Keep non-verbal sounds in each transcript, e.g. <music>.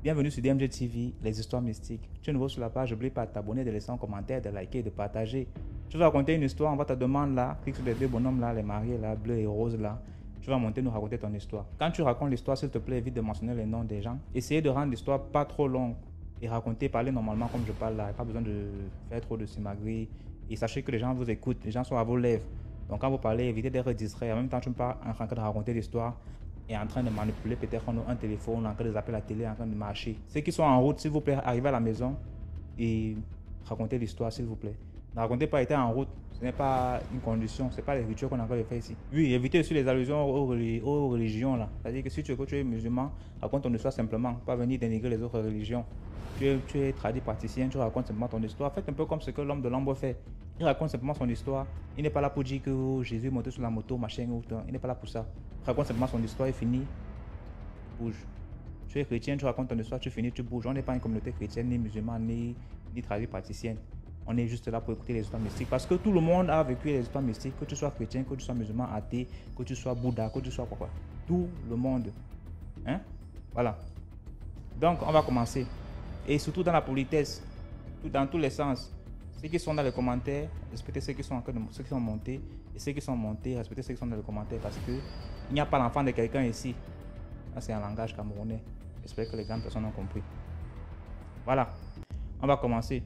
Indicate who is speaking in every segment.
Speaker 1: Bienvenue sur DMG TV, les histoires mystiques. Tu es nouveau sur la page, n'oublie pas de t'abonner, de laisser un commentaire, de liker de partager. Tu vas raconter une histoire, on va te demander là, clique sur les deux bonhommes là, les mariés là, bleu et rose là. Tu vas monter nous raconter ton histoire. Quand tu racontes l'histoire, s'il te plaît, évite de mentionner les noms des gens. Essayez de rendre l'histoire pas trop longue et raconter, parler normalement comme je parle là. Pas besoin de faire trop de simagri. Et sachez que les gens vous écoutent, les gens sont à vos lèvres. Donc quand vous parlez, évitez d'être distrait. En même temps, tu ne pas en train de raconter l'histoire et en train de manipuler peut-être un téléphone, en train de zapper la télé, en train de marcher. Ceux qui sont en route, s'il vous plaît, arrivez à la maison et racontez l'histoire, s'il vous plaît. Ne racontez pas être en route, ce n'est pas une condition, ce n'est pas les rituels qu'on a encore de faire ici. Oui, évitez aussi les allusions aux, religions. C'est-à-dire que si tu, es musulman, raconte ton histoire simplement, pas venir dénigrer les autres religions. Tu es, tu tradit praticien, tu racontes simplement ton histoire. Faites un peu comme ce que l'homme de l'ombre fait. Il raconte simplement son histoire. Il n'est pas là pour dire que oh, Jésus est monté sur la moto, machin, ou Il n'est pas là pour ça. Il raconte simplement son histoire et finit. Bouge. Tu es chrétien, tu racontes ton histoire, tu finis, tu bouges. On n'est pas une communauté chrétienne, ni musulmane, ni, ni tradit praticienne. On est juste là pour écouter les histoires mystiques. Parce que tout le monde a vécu les histoires mystiques, que tu sois chrétien, que tu sois musulman, athée, que tu sois Bouddha, que tu sois quoi. Tout le monde. Hein? Voilà. Donc, on va commencer. Et surtout dans la politesse, dans tous les sens. Ceux qui sont dans les commentaires, respectez ceux qui sont, ceux qui sont montés. Et ceux qui sont montés, respectez ceux qui sont dans les commentaires parce que il n'y a pas l'enfant de quelqu'un ici. c'est un langage camerounais. J'espère que les grandes personnes ont compris. Voilà. On va commencer.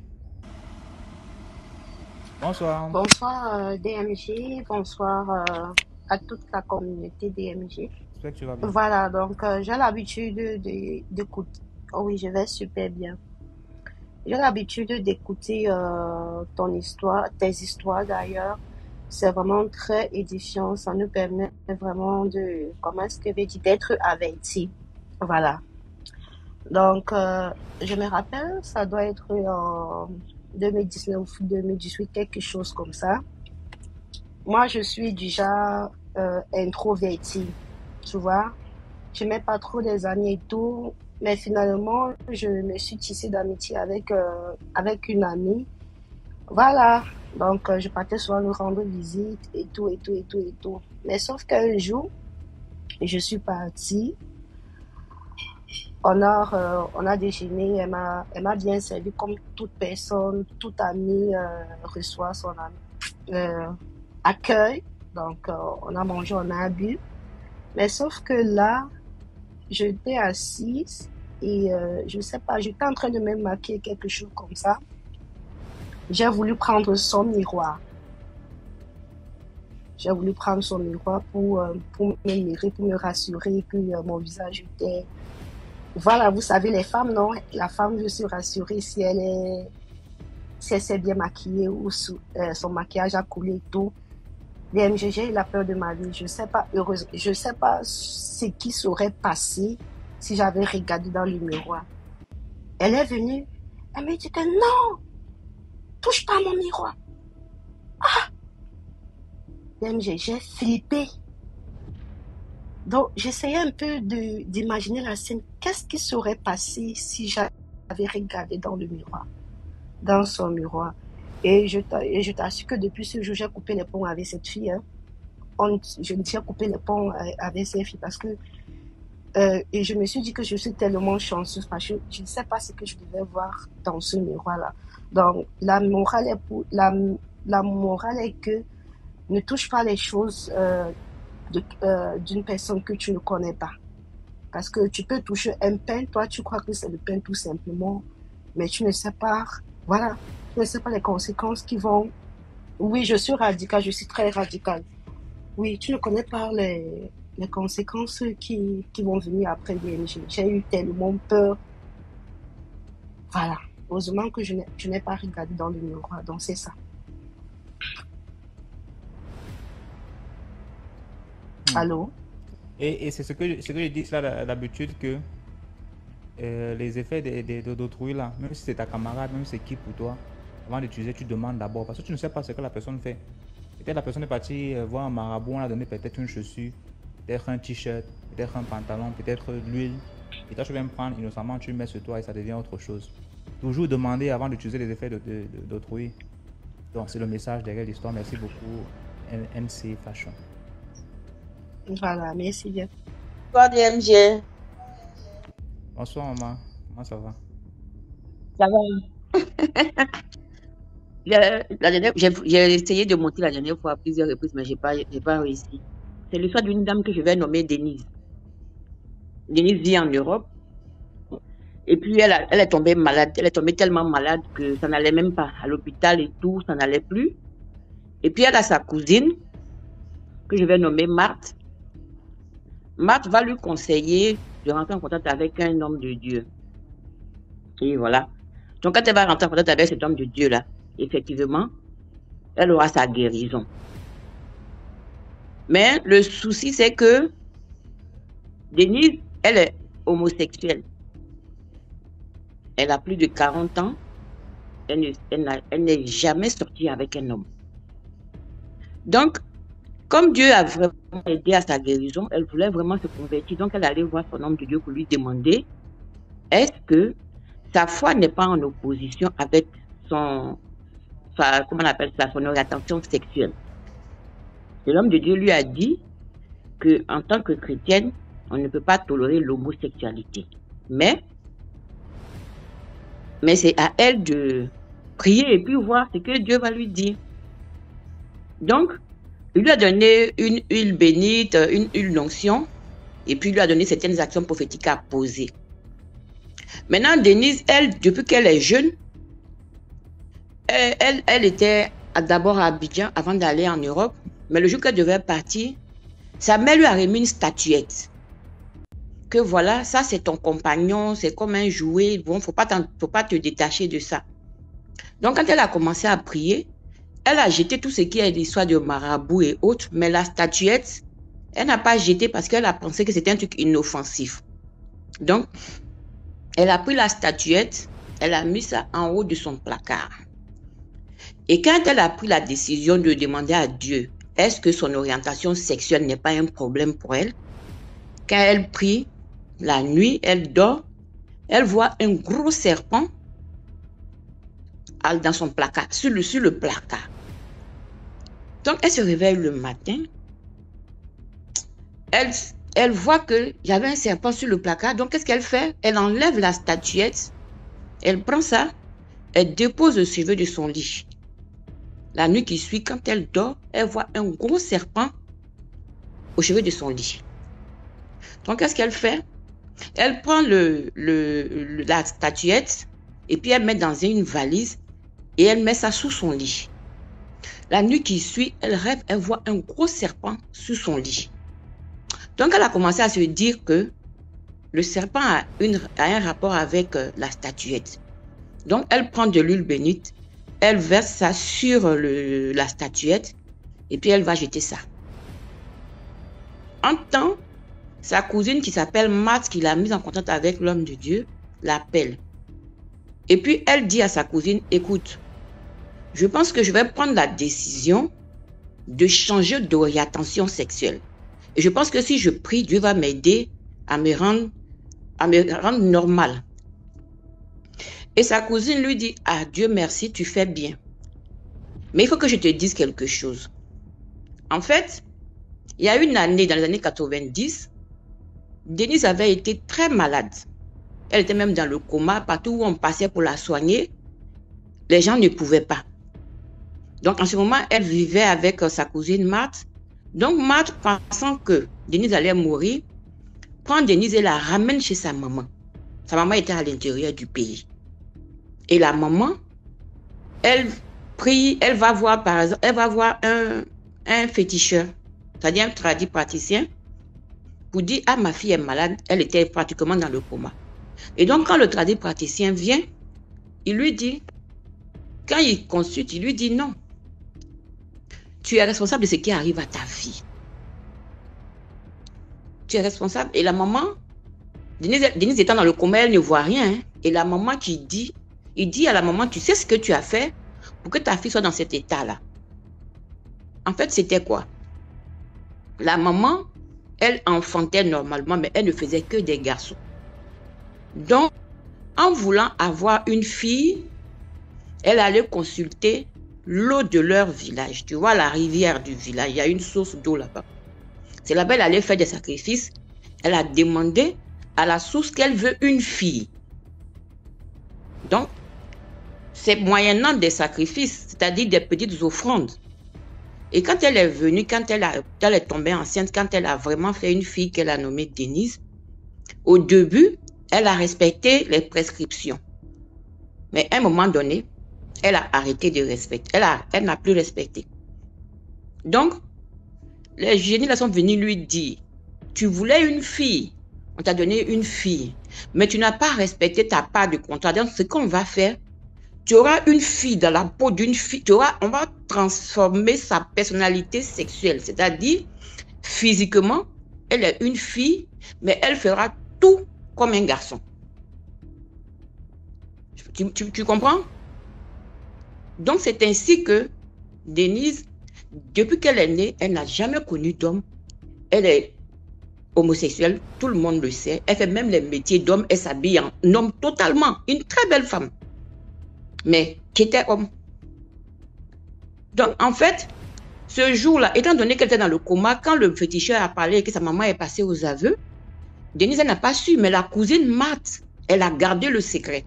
Speaker 1: Bonsoir.
Speaker 2: Bonsoir euh, DMG, bonsoir euh, à toute la communauté DMG.
Speaker 1: J'espère que tu vas bien.
Speaker 2: Voilà, donc euh, j'ai l'habitude d'écouter. oh oui, je vais super bien. J'ai l'habitude d'écouter ton histoire, tes histoires d'ailleurs. C'est vraiment très édifiant. Ça nous permet vraiment de, comment est-ce que je dire, d'être averti. Voilà. Donc, je me rappelle, ça doit être en 2019 ou 2018, quelque chose comme ça. Moi, je suis déjà euh, introvertie, tu vois. Je mets pas trop des amis et tout, mais finalement, je me suis tissée d'amitié avec, euh, avec une amie. Voilà. Donc, euh, je partais souvent nous rendre visite et tout, et tout, et tout, et tout. Mais sauf qu'un jour, je suis partie on a, euh, on a déjeuné, elle m'a, elle m'a bien servi comme toute personne, tout ami euh, reçoit son euh, accueil. Donc, on a mangé, on a bu. Mais sauf que là, j'étais assise et je ne sais pas, j'étais en train de me maquiller quelque chose comme ça. J'ai voulu prendre son miroir. J'ai voulu prendre son miroir pour, pour me pour me rassurer que mon visage était voilà, vous savez, les femmes, non, la femme, je suis rassurée si elle est, si elle s'est bien maquillée ou euh, son maquillage a coulé et tout. DMG, j'ai la peur de ma vie. Je sais pas, heureuse, je sais pas ce qui serait passé si j'avais regardé dans le miroir. Elle est venue, elle m'a dit que non, touche pas mon miroir. Ah! DMG, j'ai flippé. Donc, j'essayais un peu d'imaginer la scène. Qu'est-ce qui serait passé si j'avais regardé dans le miroir, dans son miroir? Et je, t'assure que depuis ce jour, j'ai coupé les ponts avec cette fille. Hein. je ne tiens coupé les ponts euh, avec cette fille parce que euh, et je me suis dit que je suis tellement chanceuse parce que je ne sais pas ce que je devais voir dans ce miroir-là. Donc, la morale est, pour, la, la morale est que ne touche pas les choses euh, d'une personne que tu ne connais pas. Parce que tu peux toucher un pain, toi tu crois que c'est le pain tout simplement, mais tu ne sais pas, voilà, sais pas les conséquences qui vont. Oui, je suis radical, je suis très radical. Oui, tu ne connais pas les, les conséquences qui, qui vont venir après l'ING. J'ai eu tellement peur. Voilà. Heureusement que je n'ai pas regardé dans le miroir, donc c'est ça. Hmm. Allô?
Speaker 1: Et, c'est ce que, ce que je dis là d'habitude que euh, les effets d'autrui là, même si c'est ta camarade, même si c'est qui pour toi, avant d'utiliser, tu demandes d'abord parce que tu ne sais pas ce que la personne fait. Peut-être la personne est partie euh, voir un marabout, on a donné peut-être une chaussure, peut-être un t-shirt, peut-être un pantalon, peut-être l'huile. Et toi, tu viens me prendre innocemment, tu mets sur toi et ça devient autre chose. Toujours demander avant d'utiliser les effets d'autrui. Donc, c'est le message derrière l'histoire. Merci beaucoup, NC Fashion.
Speaker 2: Voilà, merci bien.
Speaker 3: Bonsoir DMG.
Speaker 1: Bonsoir, maman. Comment ça va?
Speaker 3: Ça va? <laughs> J'ai essayé de monter la dernière fois à plusieurs reprises, mais j'ai pas, j'ai pas réussi. C'est l'histoire d'une dame que je vais nommer Denise. Denise vit en Europe. Et puis elle, elle est tombée malade. Elle est tombée tellement malade que ça n'allait même pas à l'hôpital et tout, ça n'allait plus. Et puis elle a sa cousine que je vais nommer Marthe. Marthe va lui conseiller de rentrer en contact avec un homme de Dieu. Et voilà. Donc quand elle va rentrer en contact avec cet homme de Dieu-là, effectivement, elle aura sa guérison. Mais le souci, c'est que Denise, elle est homosexuelle. Elle a plus de 40 ans. Elle n'est jamais sortie avec un homme. Donc, comme Dieu a vraiment aidé à sa guérison, elle voulait vraiment se convertir. Donc, elle allait voir son homme de Dieu pour lui demander est-ce que sa foi n'est pas en opposition avec son, comment on appelle ça, son orientation sexuelle. Et l'homme de Dieu lui a dit que en tant que chrétienne, on ne peut pas tolérer l'homosexualité. Mais, mais c'est à elle de prier et puis voir ce que Dieu va lui dire. Donc, il lui a donné une huile bénite, une huile d'onction, et puis il lui a donné certaines actions prophétiques à poser. Maintenant, Denise, elle, depuis qu'elle est jeune, elle, elle, elle était d'abord à Abidjan avant d'aller en Europe, mais le jour qu'elle devait partir, sa mère lui a remis une statuette. Que voilà, ça c'est ton compagnon, c'est comme un jouet, bon, faut pas, faut pas te détacher de ça. Donc quand elle a commencé à prier, elle a jeté tout ce qui est l'histoire de marabout et autres, mais la statuette, elle n'a pas jeté parce qu'elle a pensé que c'était un truc inoffensif. Donc, elle a pris la statuette, elle a mis ça en haut de son placard. Et quand elle a pris la décision de demander à Dieu, est-ce que son orientation sexuelle n'est pas un problème pour elle? Quand elle prie, la nuit, elle dort, elle voit un gros serpent dans son placard, sur le, le placard. Donc, elle se réveille le matin, elle, voit qu'il y avait un serpent sur le placard. Donc, qu'est-ce qu'elle fait? Elle enlève la statuette, elle prend ça, elle dépose au chevet de son lit. La nuit qui suit, quand elle dort, elle voit un gros serpent au chevet de son lit. Donc, qu'est-ce qu'elle fait? Elle prend le, la statuette et puis elle met dans une valise et elle met ça sous son lit. La nuit qui suit, elle rêve, elle voit un gros serpent sous son lit. Donc, elle a commencé à se dire que le serpent a, une, a un rapport avec euh, la statuette. Donc, elle prend de l'huile bénite, elle verse ça sur le- la statuette et puis elle va jeter ça. En temps, sa cousine qui s'appelle Marthe, qui l'a mise en contact avec l'homme de Dieu, l'appelle. Et puis elle dit à sa cousine, écoute, je pense que je vais prendre la décision de changer d'orientation sexuelle. Et je pense que si je prie, Dieu va m'aider à me rendre, à me rendre normal. Et sa cousine lui dit, ah Dieu merci, tu fais bien. Mais il faut que je te dise quelque chose. En fait, il y a une année, dans les années 90, Denise avait été très malade. Elle était même dans le coma. Partout où on passait pour la soigner, les gens ne pouvaient pas. Donc en ce moment, elle vivait avec euh, sa cousine Marthe. Donc Marthe, pensant que Denise allait mourir, prend Denise et la ramène chez sa maman. Sa maman était à l'intérieur du pays. Et la maman, elle prie, elle va voir par exemple, elle va voir un, féticheur, c'est-à-dire un tradit praticien, pour dire ah ma fille est malade, elle était pratiquement dans le coma. Et donc quand le tradit praticien vient, il lui dit, quand il consulte, il lui dit non, tu es responsable de ce qui arrive à ta fille. Tu es responsable. Et la maman, Denise, Denise étant dans le coma, elle ne voit rien. hein. Et la maman qui dit, il dit à la maman, tu sais ce que tu as fait pour que ta fille soit dans cet état-là? En fait, c'était quoi? La maman, elle enfantait normalement, mais elle ne faisait que des garçons. Donc, en voulant avoir une fille, elle allait consulter l'eau de leur village. Tu vois la rivière du village, il y a une source d'eau là-bas. C'est là-bas elle allait faire des sacrifices. Elle a demandé à la source qu'elle veut une fille. Donc, c'est moyennant des sacrifices, c'est-à-dire des petites offrandes. Et quand elle est venue, quand elle, a, elle est tombée enceinte, quand elle a vraiment fait une fille qu'elle a nommée Denise, au début, elle a respecté les prescriptions. Mais à un moment donné, elle a arrêté de respecter. Elle, elle n'a plus respecté. Donc, les génies sont venus lui dire, tu voulais une fille, on t'a donné une fille, mais tu n'as pas respecté ta part de contrat. Donc, ce qu'on va faire, tu auras une fille dans la peau d'une fille, tu auras, on va transformer sa personnalité sexuelle, c'est-à-dire physiquement, elle est une fille, mais elle fera tout comme un garçon. Tu, comprends? Donc c'est ainsi que Denise, depuis qu'elle est née, elle n'a jamais connu d'homme. Elle est homosexuelle, tout le monde le sait. Elle fait même les métiers d'homme, elle s'habille en homme totalement. Une très belle femme. Mais qui était homme. Donc en fait, ce jour-là, étant donné qu'elle était dans le coma, quand le féticheur a parlé et que sa maman est passée aux aveux, Denise, n'a pas su, mais la cousine Marthe, elle a gardé le secret.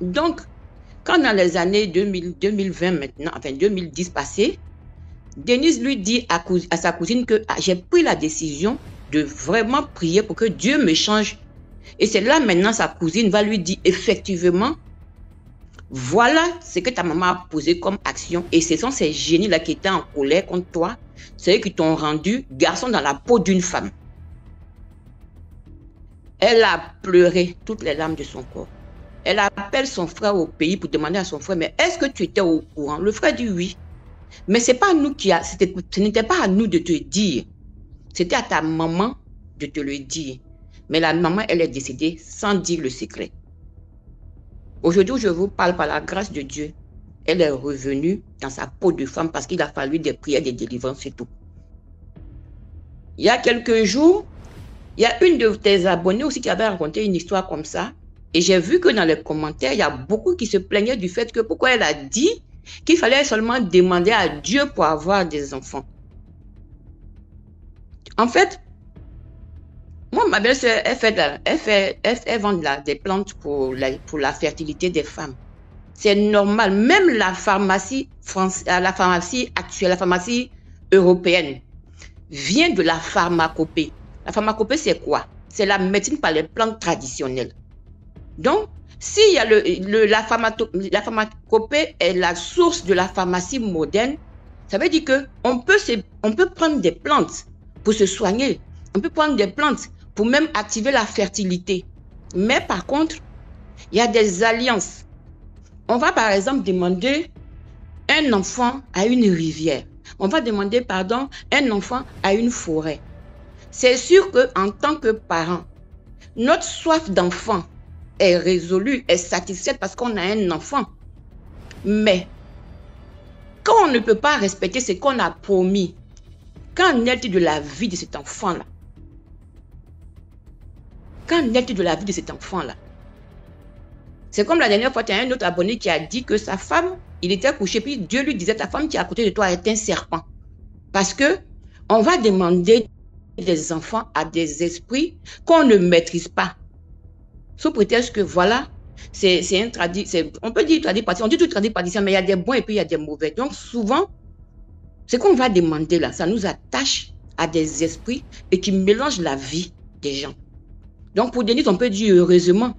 Speaker 3: Donc, quand dans les années 2000, 2020 maintenant, enfin 2010 passé, Denise lui dit à, à sa cousine que ah, j'ai pris la décision de vraiment prier pour que Dieu me change. Et c'est là maintenant sa cousine va lui dire effectivement, voilà ce que ta maman a posé comme action. Et ce sont ces génies-là qui étaient en colère contre toi. C'est eux qui t'ont rendu garçon dans la peau d'une femme. Elle a pleuré toutes les larmes de son corps. Elle appelle son frère au pays pour demander à son frère, mais est-ce que tu étais au courant? Le frère dit oui. Mais c'est pas nous qui a, ce n'était pas à nous de te dire. C'était à ta maman de te le dire. Mais la maman, elle est décédée sans dire le secret. Aujourd'hui, je vous parle par la grâce de Dieu. Elle est revenue dans sa peau de femme parce qu'il a fallu des prières, des délivrances et tout. Il y a quelques jours, il y a une de tes abonnés aussi qui avait raconté une histoire comme ça. Et j'ai vu que dans les commentaires, il y a beaucoup qui se plaignaient du fait que pourquoi elle a dit qu'il fallait seulement demander à Dieu pour avoir des enfants. En fait, ma belle-sœur, elle, fait, elle, fait, elle, vend des plantes pour la, fertilité des femmes. C'est normal. Même la pharmacie, France, la pharmacie actuelle, la pharmacie européenne, vient de la pharmacopée. La pharmacopée, c'est quoi? C'est la médecine par les plantes traditionnelles. Donc, s'il y a la, la pharmacopée est la source de la pharmacie moderne, ça veut dire que on peut prendre des plantes pour se soigner. On peut prendre des plantes pour même activer la fertilité. Mais par contre, il y a des alliances. On va par exemple demander un enfant à une rivière. On va demander, pardon, un enfant à une forêt. C'est sûr que en tant que parent, notre soif d'enfant est résolue, est satisfaite parce qu'on a un enfant. Mais quand on ne peut pas respecter ce qu'on a promis, qu'en est-il de la vie de cet enfant-là? Qu'en de la vie de cet enfant-là C'est comme la dernière fois, il y a un autre abonné qui a dit que sa femme, il était couché, puis Dieu lui disait, ta femme qui est à côté de toi est un serpent. Parce que on va demander des enfants à des esprits qu'on ne maîtrise pas. Sous prétexte que voilà, c'est un tradit, on peut dire tradit on dit tout tradit mais il y a des bons et puis il y a des mauvais. Donc souvent, ce qu'on va demander là, ça nous attache à des esprits et qui mélangent la vie des gens. Donc pour Denise, on peut dire heureusement,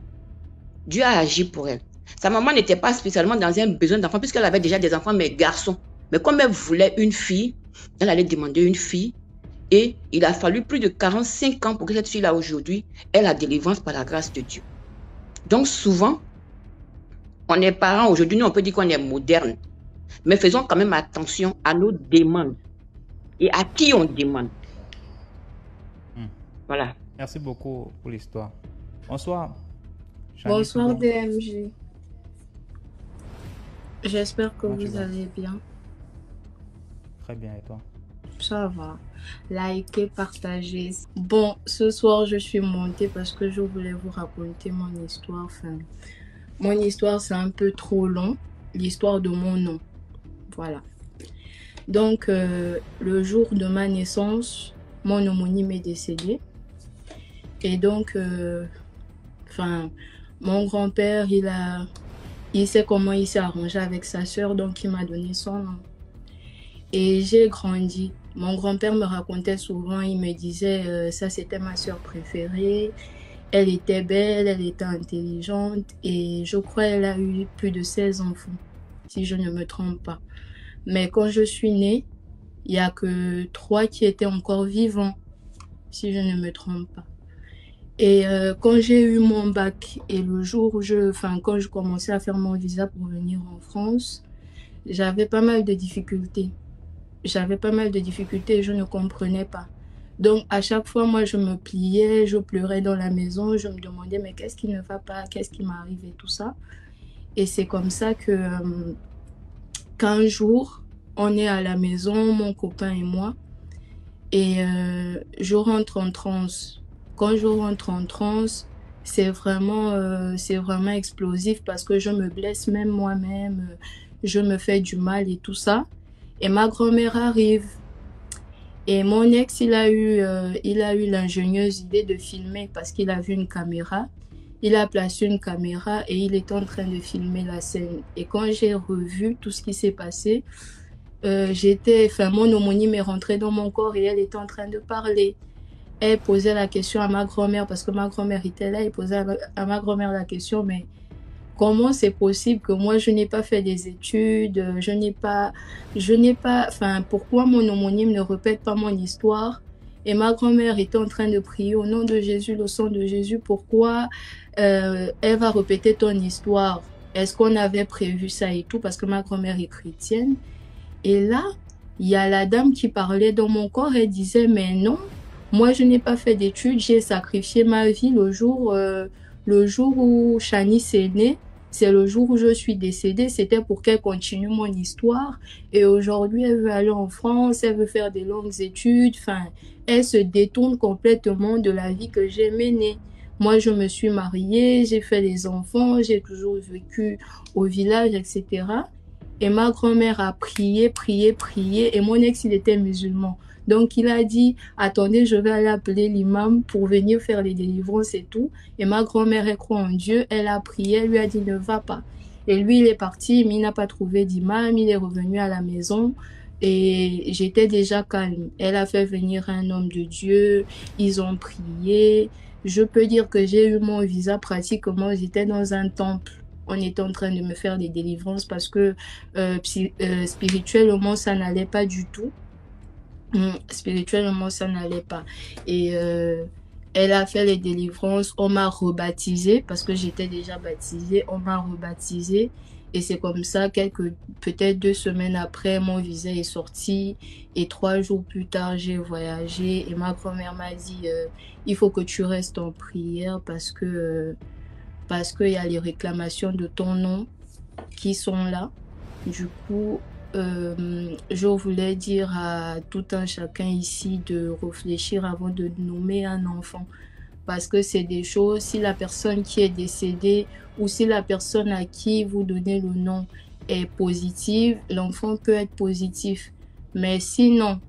Speaker 3: Dieu a agi pour elle. Sa maman n'était pas spécialement dans un besoin d'enfant puisqu'elle avait déjà des enfants, mais garçons. Mais comme elle voulait une fille, elle allait demander une fille et il a fallu plus de 45 ans pour que cette fille-là aujourd'hui ait la délivrance par la grâce de Dieu. Donc souvent, on est parents aujourd'hui, nous on peut dire qu'on est moderne, mais faisons quand même attention à nos demandes et à qui on demande.
Speaker 1: Hmm. Voilà. Merci beaucoup pour l'histoire. Bonsoir.
Speaker 4: Bonsoir DMG. J'espère que vous allez bien.
Speaker 1: Très bien, et toi?
Speaker 4: Ça va likez, partagez. Bon, ce soir, je suis montée parce que je voulais vous raconter mon histoire. Enfin, mon histoire, c'est un peu trop long. L'histoire de mon nom. Voilà. Donc, euh, le jour de ma naissance, mon homonyme est décédé. Et donc, euh, enfin, mon grand-père, il a, il sait comment il s'est arrangé avec sa sœur, donc il m'a donné son nom. Et j'ai grandi. Mon grand-père me racontait souvent, il me disait, euh, ça c'était ma sœur préférée. Elle était belle, elle était intelligente et je crois qu'elle a eu plus de 16 enfants, si je ne me trompe pas. Mais quand je suis née, il n'y a que trois qui étaient encore vivants, si je ne me trompe pas. Et euh, quand j'ai eu mon bac et le jour où je, enfin, quand je commençais à faire mon visa pour venir en France, j'avais pas mal de difficultés. J'avais pas mal de difficultés je ne comprenais pas. Donc, à chaque fois, moi, je me pliais, je pleurais dans la maison, je me demandais, mais qu'est-ce qui ne va pas, qu'est-ce qui m'arrive et tout ça. Et c'est comme ça que, euh, qu'un jour, on est à la maison, mon copain et moi, et euh, je rentre en transe. Quand je rentre en transe, c'est vraiment, euh, vraiment explosif parce que je me blesse même moi-même, je me fais du mal et tout ça. Et ma grand-mère arrive et mon ex, il a eu, euh, il a eu l'ingénieuse idée de filmer parce qu'il a vu une caméra. Il a placé une caméra et il est en train de filmer la scène. Et quand j'ai revu tout ce qui s'est passé, euh, j'étais, enfin, mon homonyme est rentré dans mon corps et elle était en train de parler. Elle posait la question à ma grand-mère parce que ma grand-mère était là. Elle posait à ma grand-mère la question, mais comment c'est possible que moi je n'ai pas fait des études, je n'ai pas, je n'ai pas, enfin pourquoi mon homonyme ne répète pas mon histoire? Et ma grand-mère était en train de prier au nom de Jésus, le sang de Jésus, pourquoi euh, elle va répéter ton histoire? Est-ce qu'on avait prévu ça et tout? Parce que ma grand-mère est chrétienne. Et là, il y a la dame qui parlait dans mon corps, elle disait mais non, moi je n'ai pas fait d'études, j'ai sacrifié ma vie le jour. Euh, le jour où Shani s'est née, c'est le jour où je suis décédée, c'était pour qu'elle continue mon histoire. Et aujourd'hui, elle veut aller en France, elle veut faire des longues études. Enfin, elle se détourne complètement de la vie que j'ai menée. Moi, je me suis mariée, j'ai fait des enfants, j'ai toujours vécu au village, etc. Et ma grand-mère a prié, prié, prié. Et mon ex, il était musulman. Donc il a dit, attendez, je vais aller appeler l'imam pour venir faire les délivrances et tout. Et ma grand-mère, elle croit en Dieu, elle a prié, elle lui a dit, ne va pas. Et lui, il est parti, mais il n'a pas trouvé d'imam, il est revenu à la maison. Et j'étais déjà calme. Elle a fait venir un homme de Dieu, ils ont prié. Je peux dire que j'ai eu mon visa pratiquement, j'étais dans un temple on était en train de me faire des délivrances parce que euh, euh, spirituellement ça n'allait pas du tout spirituellement, ça n'allait pas. Et euh, elle a fait les délivrances. On m'a rebaptisé parce que j'étais déjà baptisée. On m'a rebaptisé. Et c'est comme ça, quelques, peut-être deux semaines après, mon visa est sorti. Et trois jours plus tard, j'ai voyagé. Et ma grand-mère m'a dit, euh, il faut que tu restes en prière parce que, parce qu'il y a les réclamations de ton nom qui sont là. Du coup, euh, je voulais dire à tout un chacun ici de réfléchir avant de nommer un enfant. Parce que c'est des choses, si la personne qui est décédée ou si la personne à qui vous donnez le nom est positive, l'enfant peut être positif. Mais sinon,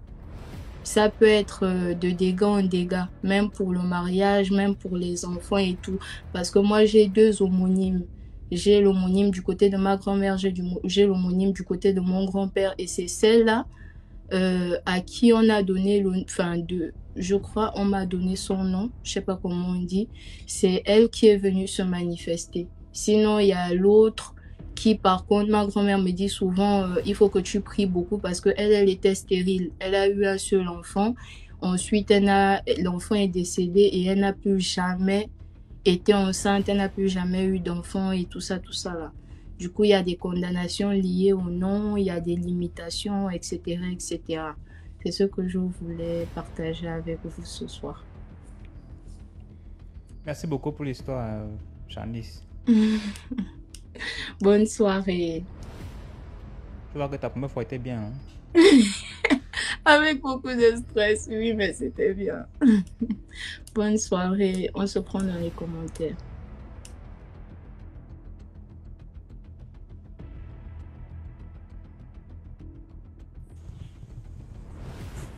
Speaker 4: ça peut être euh, de dégâts en dégâts, même pour le mariage, même pour les enfants et tout. Parce que moi, j'ai deux homonymes j'ai l'homonyme du côté de ma grand-mère, j'ai l'homonyme du côté de mon grand-père. Et c'est celle-là euh, à qui on a donné, le, enfin, de, je crois, on m'a donné son nom, je sais pas comment on dit. C'est elle qui est venue se manifester. Sinon, il y a l'autre qui, par contre, ma grand-mère me dit souvent, euh, il faut que tu pries beaucoup parce que elle, elle était stérile. Elle a eu un seul enfant. Ensuite, l'enfant est décédé et elle n'a plus jamais était enceinte, elle n'a plus jamais eu d'enfant et tout ça, tout ça là. Du coup, il y a des condamnations liées au nom, il y a des limitations, etc., etc. C'est ce que je voulais partager avec vous ce soir.
Speaker 1: Merci beaucoup pour l'histoire, Janice. <laughs>
Speaker 4: Bonne soirée.
Speaker 1: Je vois que ta première fois était bien. Hein? <laughs>
Speaker 4: Avec beaucoup de stress, oui, mais c'était bien. <laughs> Bonne soirée. On se prend dans les commentaires.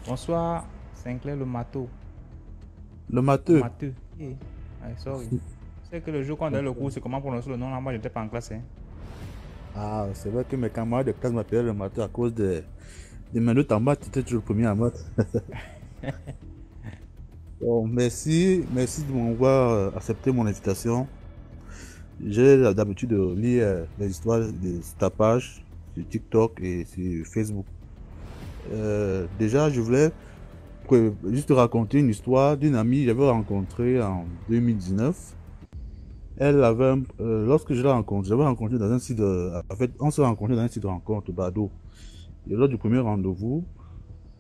Speaker 1: Bonsoir, Sinclair, le matou.
Speaker 5: Le matheux.
Speaker 1: Matheux. Eh, ouais, sorry. C'est que le jour quand on a le cours, c'est comment prononcer le nom? Là, moi j'étais pas en classe. Hein.
Speaker 5: Ah, c'est vrai que mes camarades de classe m'appelaient le matheux à cause des, des minutes en maths. Tu étais toujours le premier en maths. <laughs> bon, merci. Merci de m'avoir euh, accepté mon invitation. J'ai l'habitude de lire euh, les histoires de ta page sur TikTok et sur Facebook. Euh, déjà, je voulais juste raconter une histoire d'une amie que j'avais rencontrée en 2019. Elle avait, euh, lorsque je l'ai rencontrée, j'avais rencontré dans un site de, en fait, on s'est rencontré dans un site de rencontre, Bado. Et lors du premier rendez-vous,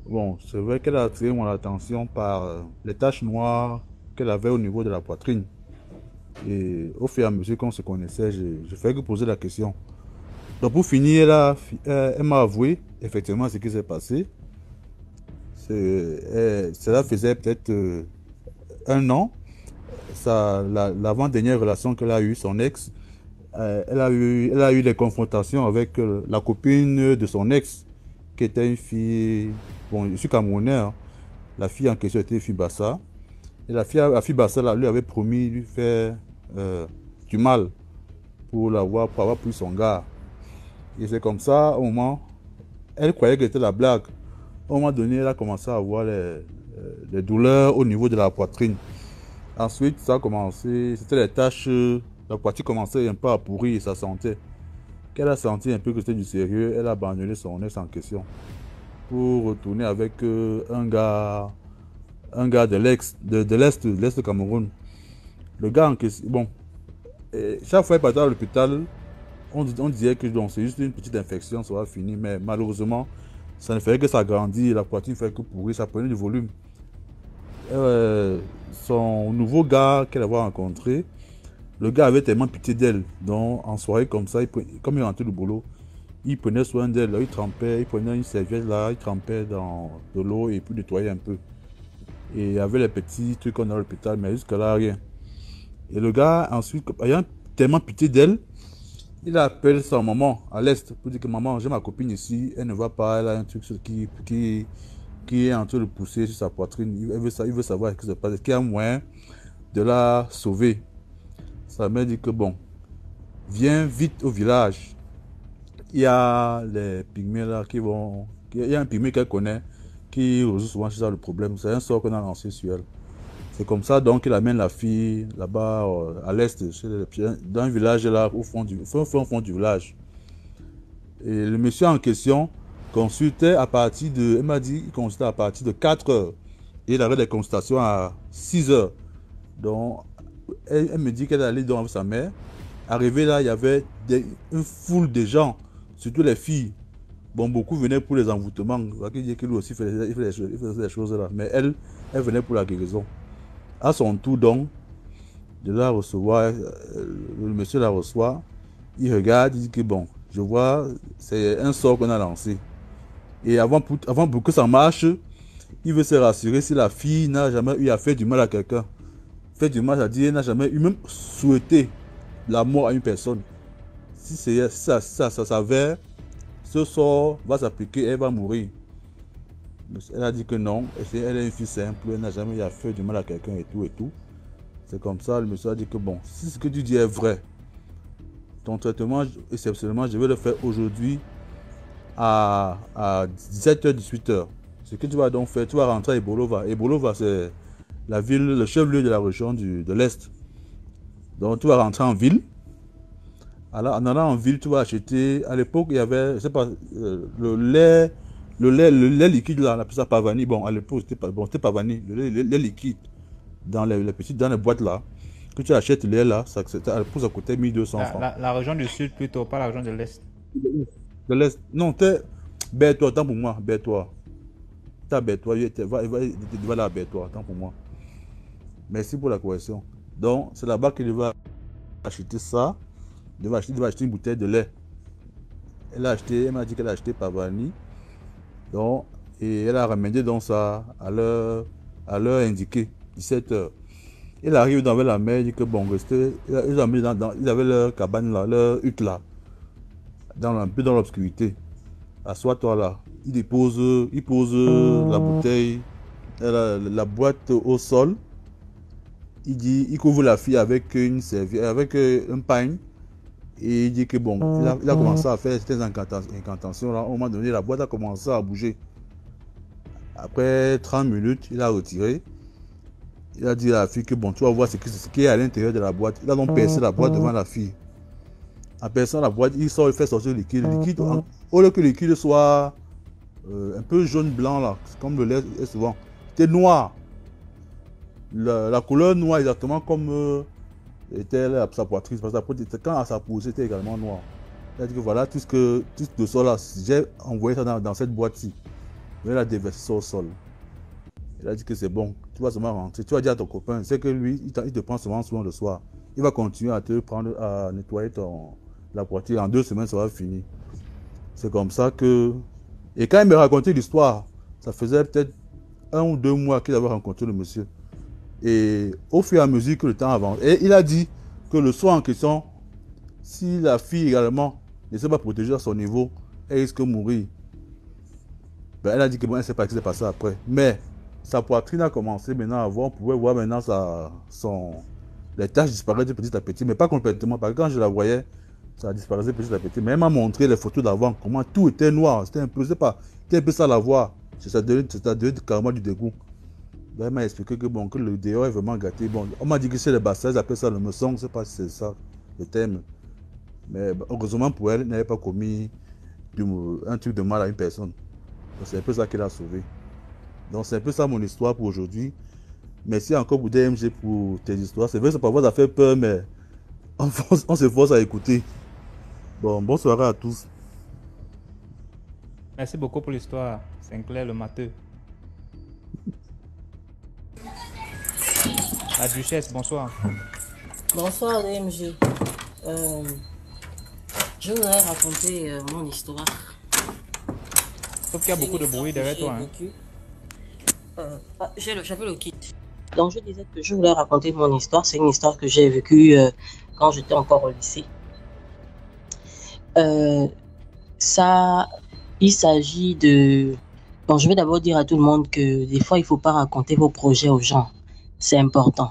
Speaker 5: bon, c'est vrai qu'elle a attiré mon attention par euh, les taches noires qu'elle avait au niveau de la poitrine. Et au fur et à mesure qu'on se connaissait, je, je faisais que poser la question. Donc pour finir, elle, euh, m'a avoué effectivement ce qui s'est passé. Euh, cela faisait peut-être un an. L'avant-dernière relation qu'elle a eue, son ex, elle, a eu, elle a eu des confrontations avec la copine de son ex, qui était une fille. Bon, je suis camerounais. hein. La fille en question était une fille Bassa. Et la fille, la fille Bassa lui avait promis de lui faire euh, du mal pour, avoir pris son gars. Et c'est comme ça, au moment, elle croyait que c'était la blague. Au moment donné, elle a commencé à avoir les, euh, douleurs au niveau de la poitrine. Ensuite, ça a commencé, c'était les taches, la poitrine commençait un peu à pourrir ça sentait. Qu'elle a senti un peu que c'était du sérieux, elle a abandonné son ex en question pour retourner avec euh, un gars, un gars de l'ex, de, l'est, de Cameroun. Le gars en question, bon, chaque fois qu'il partait à l'hôpital, on, dis- on disait que c'est juste une petite infection, ça va finir, mais malheureusement, ça ne faisait que s'agrandir, la poitrine ne faisait que pourrir, ça prenait du volume. Euh, son nouveau gars qu'elle avait rencontré, le gars avait tellement pitié d'elle, donc en soirée comme ça, comme il rentrait du boulot, il prenait soin d'elle, il trempait, il prenait une serviette là, il trempait dans de l'eau et puis nettoyait un peu. Et il y avait les petits trucs qu'on a à l'hôpital, mais jusque là, rien. Et le gars, ensuite, ayant tellement pitié d'elle, il appelle sa maman à l'est pour dire que maman, j'ai ma copine ici, elle ne va pas, elle a un truc qui, qui, est en train de pousser sur sa poitrine. Il veut, il veut savoir ce qui se passe, est-ce qu'il y a moyen de la sauver? Sa mère dit que bon, viens vite au village. Il y a les pygmées là qui vont. Il y a un pygmée qu'elle connaît qui résout souvent ça le problème. C'est un sort qu'on a lancé sur elle. C'est comme ça donc qu'il amène la fille là-bas euh, à l'est, les- dans un village là au fond du, fond, fond du village. Et le monsieur en question consultait à partir de, elle m'a dit, il consultait à partir de 4 heures. Et il avait des consultations à 6 heures. Donc, elle, me dit qu'elle allait dans avec sa mère. Arrivé là, il y avait une foule de gens, surtout les filles. Bon, beaucoup venaient pour les envoûtements. Veut dire que lui aussi il faisait des choses- là. Mais elle, elle venait pour la guérison. À son tour, donc, de la recevoir, euh, le monsieur la reçoit. Il regarde, il dit que bon, je vois, c'est un sort qu'on a lancé. Et avant pour que ça marche, il veut se rassurer si la fille n'a jamais eu à faire du mal à quelqu'un. Faire du mal, c'est-à-dire n'a jamais eu même souhaité la mort à une personne. Si c'est ça, ça, ça s'avère, ce sort va s'appliquer, elle va mourir. Elle a dit que non, et c'est- elle est une fille simple, elle n'a jamais eu à faire du mal à quelqu'un et tout et tout. C'est comme ça, le monsieur a dit que bon, si ce que tu dis est vrai, ton traitement, exceptionnellement, je vais le faire aujourd'hui à, à 17h, 18h. Ce que tu vas donc faire, tu vas rentrer à Ebolova. Ebolova, c'est la ville, le chef-lieu de la région du, de l'Est. Donc, tu vas rentrer en ville. Alors, en allant en ville, tu vas acheter. À l'époque, il y avait, je sais pas, euh, le lait, le lait, le lait liquide là, on appelle ça Pavani. Bon, à l'époque, c'était pas, bon, Pavani, le lait, le lait liquide dans les, les petites, dans les boîtes là. Que tu achètes le lait là, ça, à l'époque, ça coûtait 1200
Speaker 1: La,
Speaker 5: francs.
Speaker 1: la- la région du sud plutôt, pas la région de l'est.
Speaker 5: De l'Est. Non, t'es. Baie-toi, tant pour moi, baie-toi. T'as baie-toi, va, va, va là, baie-toi, tant pour moi. Merci pour la correction. Donc, c'est là-bas qu'il va acheter ça. Il va acheter, acheter une bouteille de lait. Elle a acheté, elle m'a dit qu'elle a acheté Pavani. Donc, et elle a ramené ça à l'heure, à indiquée, 17 heures. Il arrive dans la mer, il dit que bon, restez. Ils avaient, dans, ils avaient leur cabane là, leur hutte là dans, un peu dans l'obscurité. Assois-toi là. Il dépose, il pose la bouteille la, la boîte au sol. Il dit, il couvre la fille avec une serviette, avec euh, un pain. Et il dit que bon, il a, il a commencé à faire certaines incanta- incantations. Là. Au moment donné, la boîte a commencé à bouger. Après 30 minutes, il a retiré. Il a dit à la fille que bon, tu vas voir ce qui, ce qui est à l'intérieur de la boîte. Il a donc percé la boîte devant la fille. En perçant la boîte, il sort, il fait sortir le liquide. Le liquide, en- au lieu que le liquide soit euh, un peu jaune-blanc, là, comme le lait est souvent, c'était noir. La, couleur noire, exactement comme euh, était sa poitrine. Parce que quand elle s'apposait, c'était également noir. Il a dit que voilà, tout ce que tout le sol là, j'ai envoyé ça dans, cette boîte-ci. Il a déversé ça au sol. Il a dit que c'est bon, tu vas seulement rentrer. Tu vas dire à ton copain, c'est que lui, il, te prend souvent souvent le soir. Il va continuer à te prendre, à nettoyer la poitrine. En deux semaines, ça va finir. C'est comme ça que. Et quand il me racontait l'histoire, ça faisait peut-être un ou deux mois qu'il avait rencontré le monsieur. Et au fur et à mesure que le temps avance, et il a dit que le soir en question, si la fille également ne s'est pas protégée à son niveau, elle risque de mourir. Ben, elle a dit que bon, elle ne sait pas ce qui s'est passé après. Mais sa poitrine a commencé maintenant à voir, on pouvait voir maintenant sa, son, les taches disparaître petit à petit, mais pas complètement. Parce que quand je la voyais, ça disparaissait petit à petit. Mais elle m'a montré les photos d'avant, comment tout était noir. C'était un peu, je sais pas, c'était un peu ça la voir. Ça devait, ça carrément du dégoût. Ben, elle m'a expliqué que, bon, que le dehors est vraiment gâté. Bon, on m'a dit que c'est les bassins, ils appellent ça le meçon, je ne sais pas si c'est ça le thème. Mais ben, heureusement pour elle, elle n'avait pas commis un truc de mal à une personne. C'est un peu ça qui l'a sauvé. Donc c'est un peu ça mon histoire pour aujourd'hui. Merci encore pour DMG pour tes histoires. C'est vrai que parfois ça fait peur, mais <laughs> on se force à écouter. Bon, bonne soirée à tous.
Speaker 1: Merci beaucoup pour l'histoire, Sinclair le matheux. La duchesse, bonsoir.
Speaker 6: Bonsoir DMG. Euh, je voudrais raconter euh, mon histoire.
Speaker 1: Sauf qu'il y a beaucoup de bruit derrière toi. Hein.
Speaker 6: vécue. Euh, ah, le- J'avais le kit. Donc je disais que je voulais raconter mon histoire. C'est une histoire que j'ai vécue quand j'étais encore au lycée. Ça, il s'agit de... Bon, je vais d'abord dire à tout le monde que des fois, il faut pas raconter vos projets aux gens. C'est important.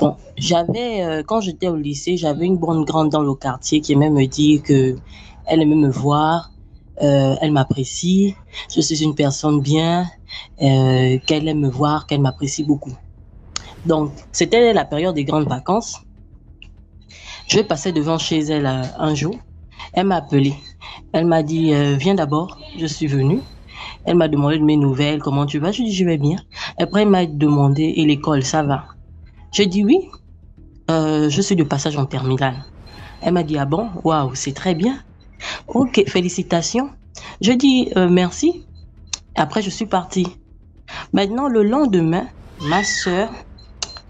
Speaker 6: Bon, j'avais, euh, quand j'étais au lycée, j'avais une bonne grande dans le quartier qui aimait me dire que elle aimait me voir, euh, elle m'apprécie, je suis une personne bien, euh, qu'elle aime me voir, qu'elle m'apprécie beaucoup. Donc, c'était la période des grandes vacances. Je passais devant chez elle euh, un jour. Elle m'a appelé. Elle m'a dit, viens d'abord. Je suis venue. Elle m'a demandé de mes nouvelles, comment tu vas? Je dis, je vais bien. Après, elle m'a demandé, et l'école, ça va? Je dis oui. Euh, je suis de passage en terminale. Elle m'a dit, ah bon, waouh, c'est très bien. Ok, félicitations. Je dis euh, merci. Après, je suis partie. Maintenant, le lendemain, ma soeur,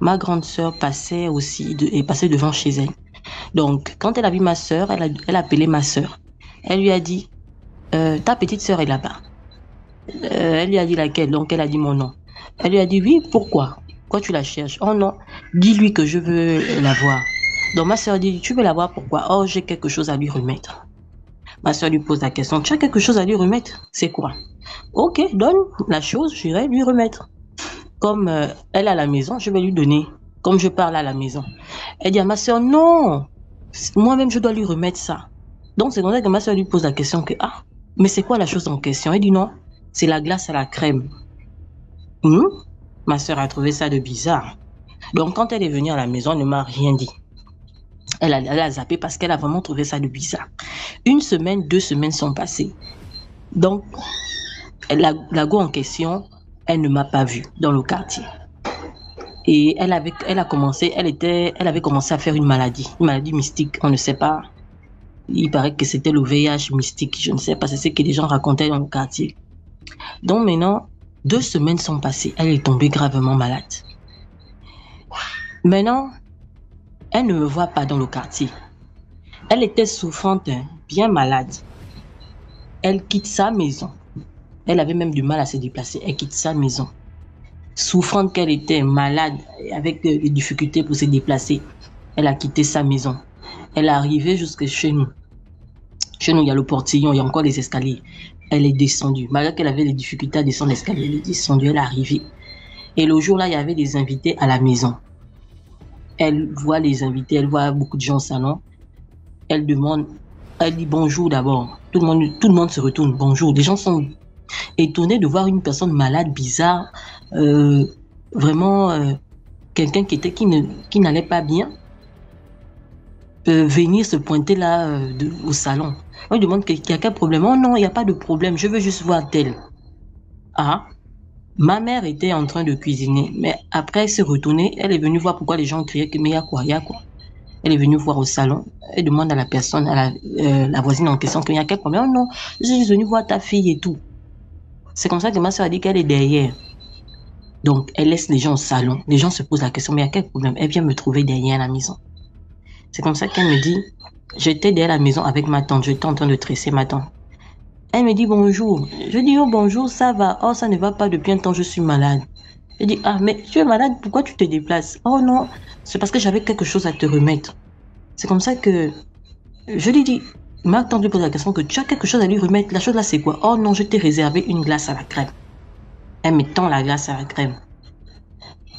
Speaker 6: ma grande soeur passait aussi, est passée devant chez elle. Donc, quand elle a vu ma soeur, elle a, elle appelé ma soeur. Elle lui a dit, euh, ta petite soeur est là-bas. Euh, elle lui a dit laquelle, donc elle a dit mon nom. Elle lui a dit oui, pourquoi? Pourquoi tu la cherches? Oh non, dis-lui que je veux la voir. Donc ma soeur dit, tu veux la voir pourquoi? Oh, j'ai quelque chose à lui remettre. Ma soeur lui pose la question, tu as quelque chose à lui remettre? C'est quoi? Ok, donne la chose, j'irai lui remettre. Comme euh, elle est à la maison, je vais lui donner. Comme je parle à la maison. Elle dit à ma soeur, non, moi-même je dois lui remettre ça. Donc c'est comme ça que ma soeur lui pose la question que, ah, mais c'est quoi la chose en question? Elle dit non, c'est la glace à la crème. Hmm? Ma soeur a trouvé ça de bizarre. Donc quand elle est venue à la maison, elle ne m'a rien dit. Elle a, zappé parce qu'elle a vraiment trouvé ça de bizarre. Une semaine, deux semaines sont passées. Donc, la, la go en question, elle ne m'a pas vue dans le quartier. Et elle avait, elle a commencé, elle était, elle avait commencé à faire une maladie, une maladie mystique, on ne sait pas. Il paraît que c'était le VIH mystique, je ne sais pas, c'est ce que les gens racontaient dans le quartier. Donc maintenant, deux semaines sont passées, elle est tombée gravement malade. Maintenant, elle ne me voit pas dans le quartier. Elle était souffrante, hein, bien malade. Elle quitte sa maison. Elle avait même du mal à se déplacer. Elle quitte sa maison. Souffrante qu'elle était, malade, avec des difficultés pour se déplacer. Elle a quitté sa maison. Elle est arrivée jusque chez nous. Chez nous, il y a le portillon, il y a encore les escaliers. Elle est descendue. Malgré qu'elle avait des difficultés à descendre l'escalier, elle est descendue, elle est arrivée. Et le jour-là, il y avait des invités à la maison. Elle voit les invités, elle voit beaucoup de gens au salon. Elle demande, elle dit bonjour d'abord. Tout le monde, se retourne, bonjour. Les gens sont étonnés de voir une personne malade, bizarre, euh, vraiment euh, quelqu'un qui était qui n'allait pas bien euh, venir se pointer là au salon. On lui demande qu'il y a quel problème. Oh non, il n'y a pas de problème, je veux juste voir tel. Ah, ma mère était en train de cuisiner, mais après elle s'est retournée, elle est venue voir pourquoi les gens criaient mais il y a quoi, il y a quoi. Elle est venue voir au salon, elle demande à la personne, à la, euh, voisine en question qu'il y a quel problème. Oh non, je suis venue voir ta fille et tout. C'est comme ça que ma soeur a dit qu'elle est derrière. Donc, elle laisse les gens au salon. Les gens se posent la question, mais il y a quel problème? Elle vient me trouver derrière la maison. C'est comme ça qu'elle me dit, j'étais derrière la maison avec ma tante, j'étais en train de tresser ma tante. Elle me dit bonjour. Je dis, oh bonjour, ça va. Oh, ça ne va pas depuis un temps, je suis malade. Je dis, ah, mais tu es malade, pourquoi tu te déplaces? Oh non, c'est parce que j'avais quelque chose à te remettre. C'est comme ça que je lui dis, ma tante lui pose la question que tu as quelque chose à lui remettre. La chose là, c'est quoi? Oh non, je t'ai réservé une glace à la crème. Elle me tend la glace à la crème.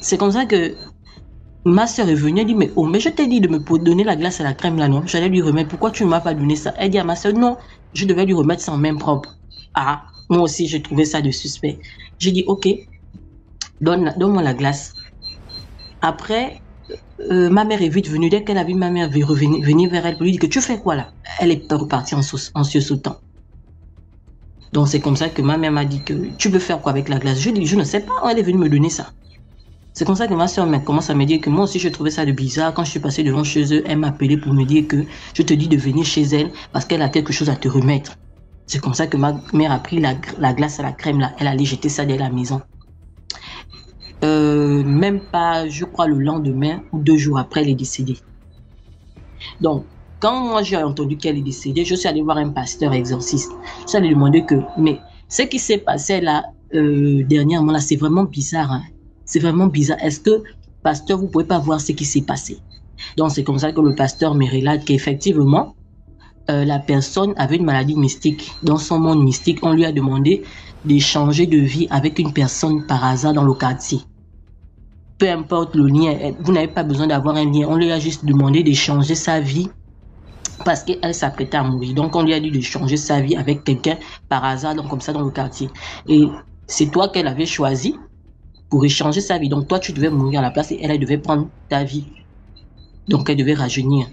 Speaker 6: C'est comme ça que ma soeur est venue, elle dit, mais oh, mais je t'ai dit de me donner la glace à la crème là, non? J'allais lui remettre, pourquoi tu ne m'as pas donné ça? Elle dit à ma soeur, non, je devais lui remettre ça en main propre. Ah, moi aussi, j'ai trouvé ça de suspect. J'ai dit, ok, donne, donne-moi la glace. Après, euh, ma mère est vite venue. Dès qu'elle a vu ma mère venir vers elle pour lui dire que tu fais quoi là? Elle est repartie en, sous- en. Donc c'est comme ça que ma mère m'a dit que tu veux faire quoi avec la glace? Je dis, je ne sais pas, elle est venue me donner ça. C'est comme ça que ma soeur commence à me dire que moi aussi je trouvais ça de bizarre. Quand je suis passée devant chez eux, elle m'a appelé pour me dire que je te dis de venir chez elle parce qu'elle a quelque chose à te remettre. C'est comme ça que ma mère a pris la, la glace à la crème là. Elle allait jeter ça derrière la maison. Euh, même pas, je crois, le lendemain ou deux jours après, elle est décédée. Donc, quand moi j'ai entendu qu'elle est décédée, je suis allée voir un pasteur exorciste. Je suis allée demander que, mais ce qui s'est passé là, euh, dernièrement, là, c'est vraiment bizarre. hein. C'est vraiment bizarre. Est-ce que, pasteur, vous pouvez pas voir ce qui s'est passé? Donc, c'est comme ça que le pasteur me relate qu'effectivement, euh, la personne avait une maladie mystique. Dans son monde mystique, on lui a demandé d'échanger de vie avec une personne par hasard dans le quartier. Peu importe le lien, vous n'avez pas besoin d'avoir un lien. On lui a juste demandé d'échanger sa vie parce qu'elle s'apprêtait à mourir. Donc, on lui a dit d'échanger sa vie avec quelqu'un par hasard, donc comme ça dans le quartier. Et c'est toi qu'elle avait choisi pour échanger sa vie. Donc, toi, tu devais mourir à la place et elle, elle devait prendre ta vie. Donc, elle devait rajeunir.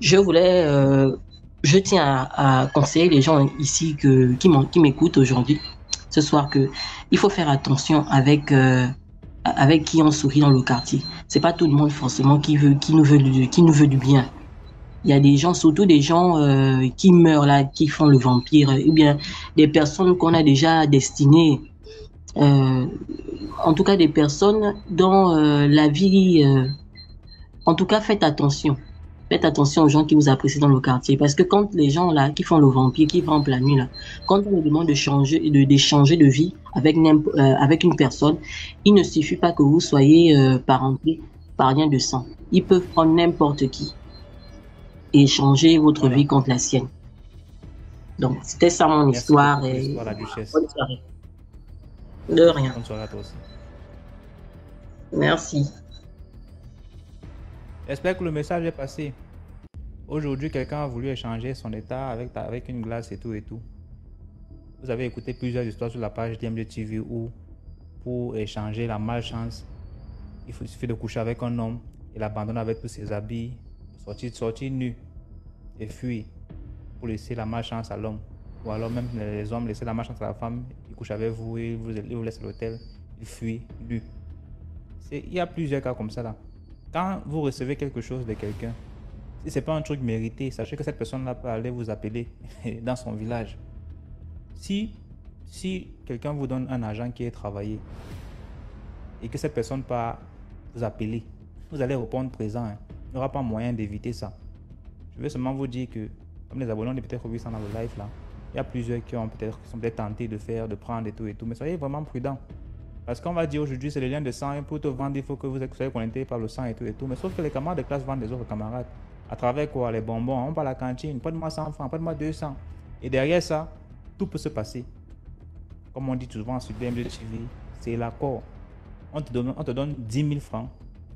Speaker 6: Je voulais, euh, je tiens à, conseiller les gens ici que, qui m'écoutent aujourd'hui, ce soir, que il faut faire attention avec, euh, avec qui on sourit dans le quartier. C'est pas tout le monde forcément qui veut, qui nous veut, du- qui nous veut du bien. Il y a des gens, surtout des gens euh, qui meurent là, qui font le vampire, ou bien des personnes qu'on a déjà destinées, en tout cas des personnes dont euh, la vie, euh, en tout cas faites attention. Faites attention aux gens qui vous apprécient dans le quartier. Parce que quand les gens là, qui font le vampire, qui rampent la nuit là, quand on nous demande de changer, de, d'échanger de vie avec, euh, avec une personne, il ne suffit pas que vous soyez euh, parenté par rien de sang. Ils peuvent prendre n'importe qui et échanger votre
Speaker 1: Voilà.
Speaker 6: vie contre la sienne. Donc, c'était ça mon
Speaker 1: Merci
Speaker 6: histoire. Et...
Speaker 1: l'histoire, la duchesse.
Speaker 6: Bonne soirée. De rien.
Speaker 1: Bonne soirée à toi aussi.
Speaker 6: Merci.
Speaker 1: J'espère que le message est passé. Aujourd'hui, quelqu'un a voulu échanger son état avec, ta- avec une glace et tout et tout. Vous avez écouté plusieurs histoires sur la page DMD TV où, pour échanger la malchance, il, faut, il suffit de coucher avec un homme et l'abandonner avec tous ses habits, sortir, sortir nu et fuir pour laisser la malchance à l'homme. Ou alors même les hommes laisser la malchance à la femme, ils couchent avec vous, ils vous, ils vous laissent à l'hôtel, fuient nu. C'est- Il y a plusieurs cas comme ça là. Quand vous recevez quelque chose de quelqu'un, si c'est pas un truc mérité, sachez que cette personne-là peut aller vous appeler <laughs> dans son village. Si, si quelqu'un vous donne un agent qui est travaillé et que cette personne part vous appeler, vous allez répondre présent. hein. Il n'y aura pas moyen d'éviter ça. Je vais seulement vous dire que, comme les abonnés, on peut-être 800 dans le live là, il y a plusieurs qui, ont peut-être, sont peut-être tentés de faire, de prendre et tout et tout. Mais soyez vraiment prudents. Parce qu'on va dire aujourd'hui, c'est le lien de sang, et pour te vendre, il faut que vous soyez connecté par le sang et tout et tout. Mais sauf que les camarades de classe vendent des autres camarades. À travers quoi? Les bonbons, on va à la cantine, prête-moi 100 francs, prête-moi 200. Et derrière ça, Tout peut se passer. Comme on dit souvent sur BMG TV, c'est l'accord. On te donne, on te donne 10 000 francs.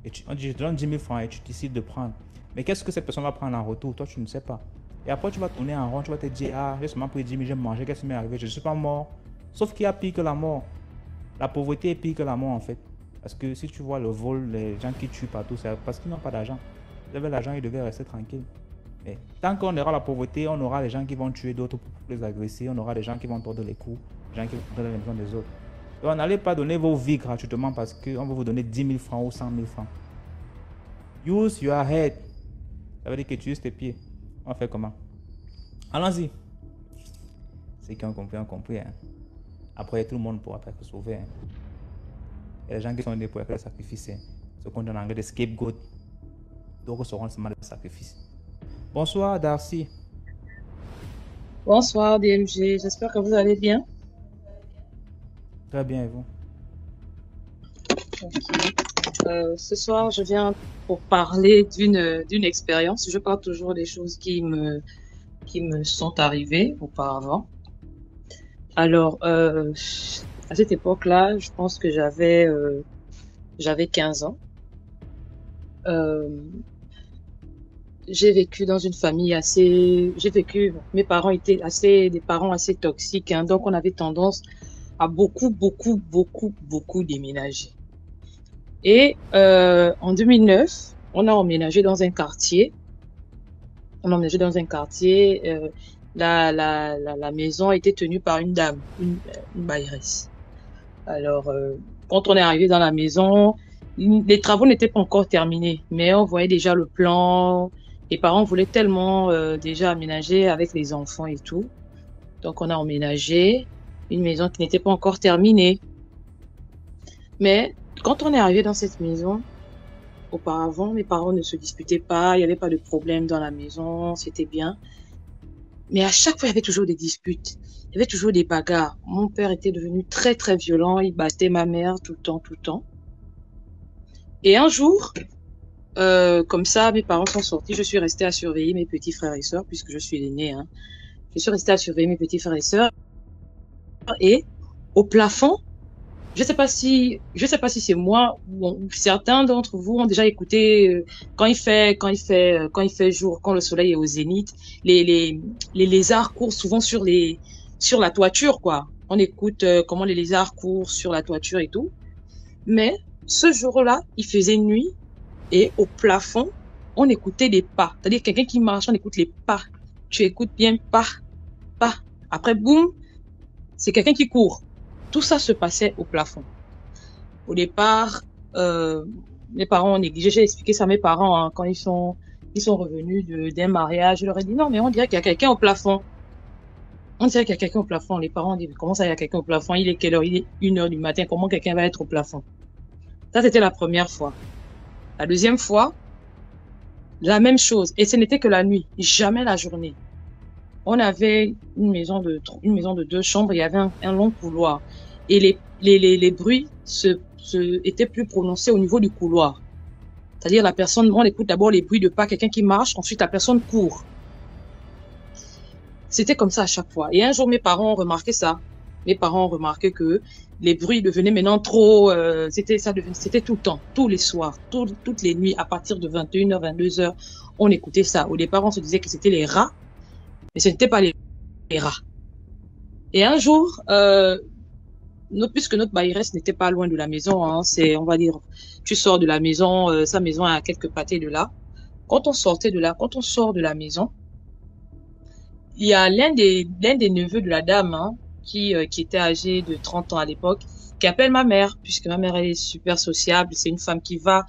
Speaker 1: Et tu, on te donne 10 000 francs et tu décides de prendre. Mais qu'est-ce que cette personne va prendre en retour? Toi, tu ne sais pas. Et après, tu vas tourner en rond, tu vas te dire, ah, j'ai seulement pris 10 000, j'ai mangé, qu'est-ce qui m'est arrivé? Je ne suis pas mort. Sauf qu'il y a pire que la mort. La pauvreté est pire que la mort, en fait. Parce que si tu vois le vol, les gens qui tuent partout, c'est parce qu'ils n'ont pas d'argent. Ils avaient l'argent, ils devaient rester tranquilles. Mais tant qu'on aura la pauvreté, on aura les gens qui vont tuer d'autres pour les agresser, on aura des gens qui vont tordre les coups, des gens qui vont prendre les maisons des autres. Donc n'allez pas donner vos vies gratuitement parce qu'on va vous donner 10 000 francs ou 100 000 francs. Use your head. Ça veut dire que tu uses tes pieds. On va faire comment? Allons-y. Ceux qui ont compris ont compris. Hein. Après, tout le monde pourra être sauvé. Hein. Des gens qui sont nés pour faire le sacrifice. Hein. Ce qu'on dit en anglais des scapegoats. D'autres seront seulement des sacrifices. Bonsoir, Darcy.
Speaker 7: Bonsoir, DMG. J'espère que vous allez bien.
Speaker 1: Très bien, et vous?
Speaker 7: Euh, ce soir, je viens pour parler d'une d'une expérience. Je parle toujours des choses qui me qui me sont arrivées auparavant. Alors, euh, à cette époque-là, je pense que j'avais euh, j'avais 15 ans. Euh, j'ai vécu dans une famille assez, j'ai vécu, mes parents étaient assez, des parents assez toxiques, hein, donc on avait tendance à beaucoup, beaucoup, beaucoup, beaucoup déménager. Et euh, en 2009, on a emménagé dans un quartier. On a emménagé dans un quartier. Euh, la, la, la, la, maison était tenue par une dame, une, une bailleresse. Alors, euh, quand on est arrivé dans la maison, les travaux n'étaient pas encore terminés, mais on voyait déjà le plan. Les parents voulaient tellement euh, déjà aménager avec les enfants et tout. Donc, on a emménagé une maison qui n'était pas encore terminée. Mais quand on est arrivé dans cette maison, auparavant, mes parents ne se disputaient pas, il n'y avait pas de problème dans la maison, c'était bien. Mais à chaque fois, il y avait toujours des disputes. Il y avait toujours des bagarres. Mon père était devenu très, très violent. Il battait ma mère tout le temps, tout le temps. Et un jour, euh, comme ça, mes parents sont sortis. Je suis restée à surveiller mes petits frères et sœurs, puisque je suis l'aînée. Hein. Je suis restée à surveiller mes petits frères et sœurs. Et au plafond, je sais pas si, je sais pas si c'est moi ou, certains d'entre vous ont déjà écouté euh, quand il fait, quand il fait, euh, quand il fait jour, quand le soleil est au zénith, les, les, les lézards courent souvent sur les, sur la toiture, quoi. On écoute euh, comment les lézards courent sur la toiture et tout. Mais ce jour-là, il faisait nuit et au plafond, on écoutait des pas. C'est-à-dire quelqu'un qui marche, on écoute les pas. Tu écoutes bien pas, pas. Après, boum, c'est quelqu'un qui court. Tout ça se passait au plafond. Au départ, euh, mes parents ont négligé. J'ai expliqué ça à mes parents hein, quand ils sont ils sont revenus d'un mariage. Je leur ai dit non, mais on dirait qu'il y a quelqu'un au plafond. On dirait qu'il y a quelqu'un au plafond. Les parents ont dit comment ça il y a quelqu'un au plafond? Il est quelle heure? Il est une heure du matin. Comment quelqu'un va être au plafond? Ça c'était la première fois. La deuxième fois, la même chose. Et ce n'était que la nuit, jamais la journée. On avait une maison de une maison de deux chambres. Il y avait un, un long couloir et les, les, les, les bruits se, se, étaient plus prononcés au niveau du couloir. C'est-à-dire la personne, on écoute d'abord les bruits de pas, quelqu'un qui marche, ensuite la personne court. C'était comme ça à chaque fois. Et un jour, mes parents ont remarqué ça. Mes parents ont remarqué que les bruits devenaient maintenant trop, euh, c'était ça c'était tout le temps, tous les soirs, toutes les nuits, à partir de 21h, 22h, on écoutait ça. Au départ, on se disait que c'était les rats, mais ce n'était pas les, les, rats. Et un jour, euh, puisque notre bailleresse n'était pas loin de la maison, hein, c'est, on va dire, tu sors de la maison, euh, sa maison est à quelques pâtés de là. Quand on sortait de là, quand on sort de la maison, il y a l'un des, l'un des neveux de la dame, hein, qui, euh, qui était âgé de 30 ans à l'époque, qui appelle ma mère, puisque ma mère elle est super sociable, c'est une femme qui va,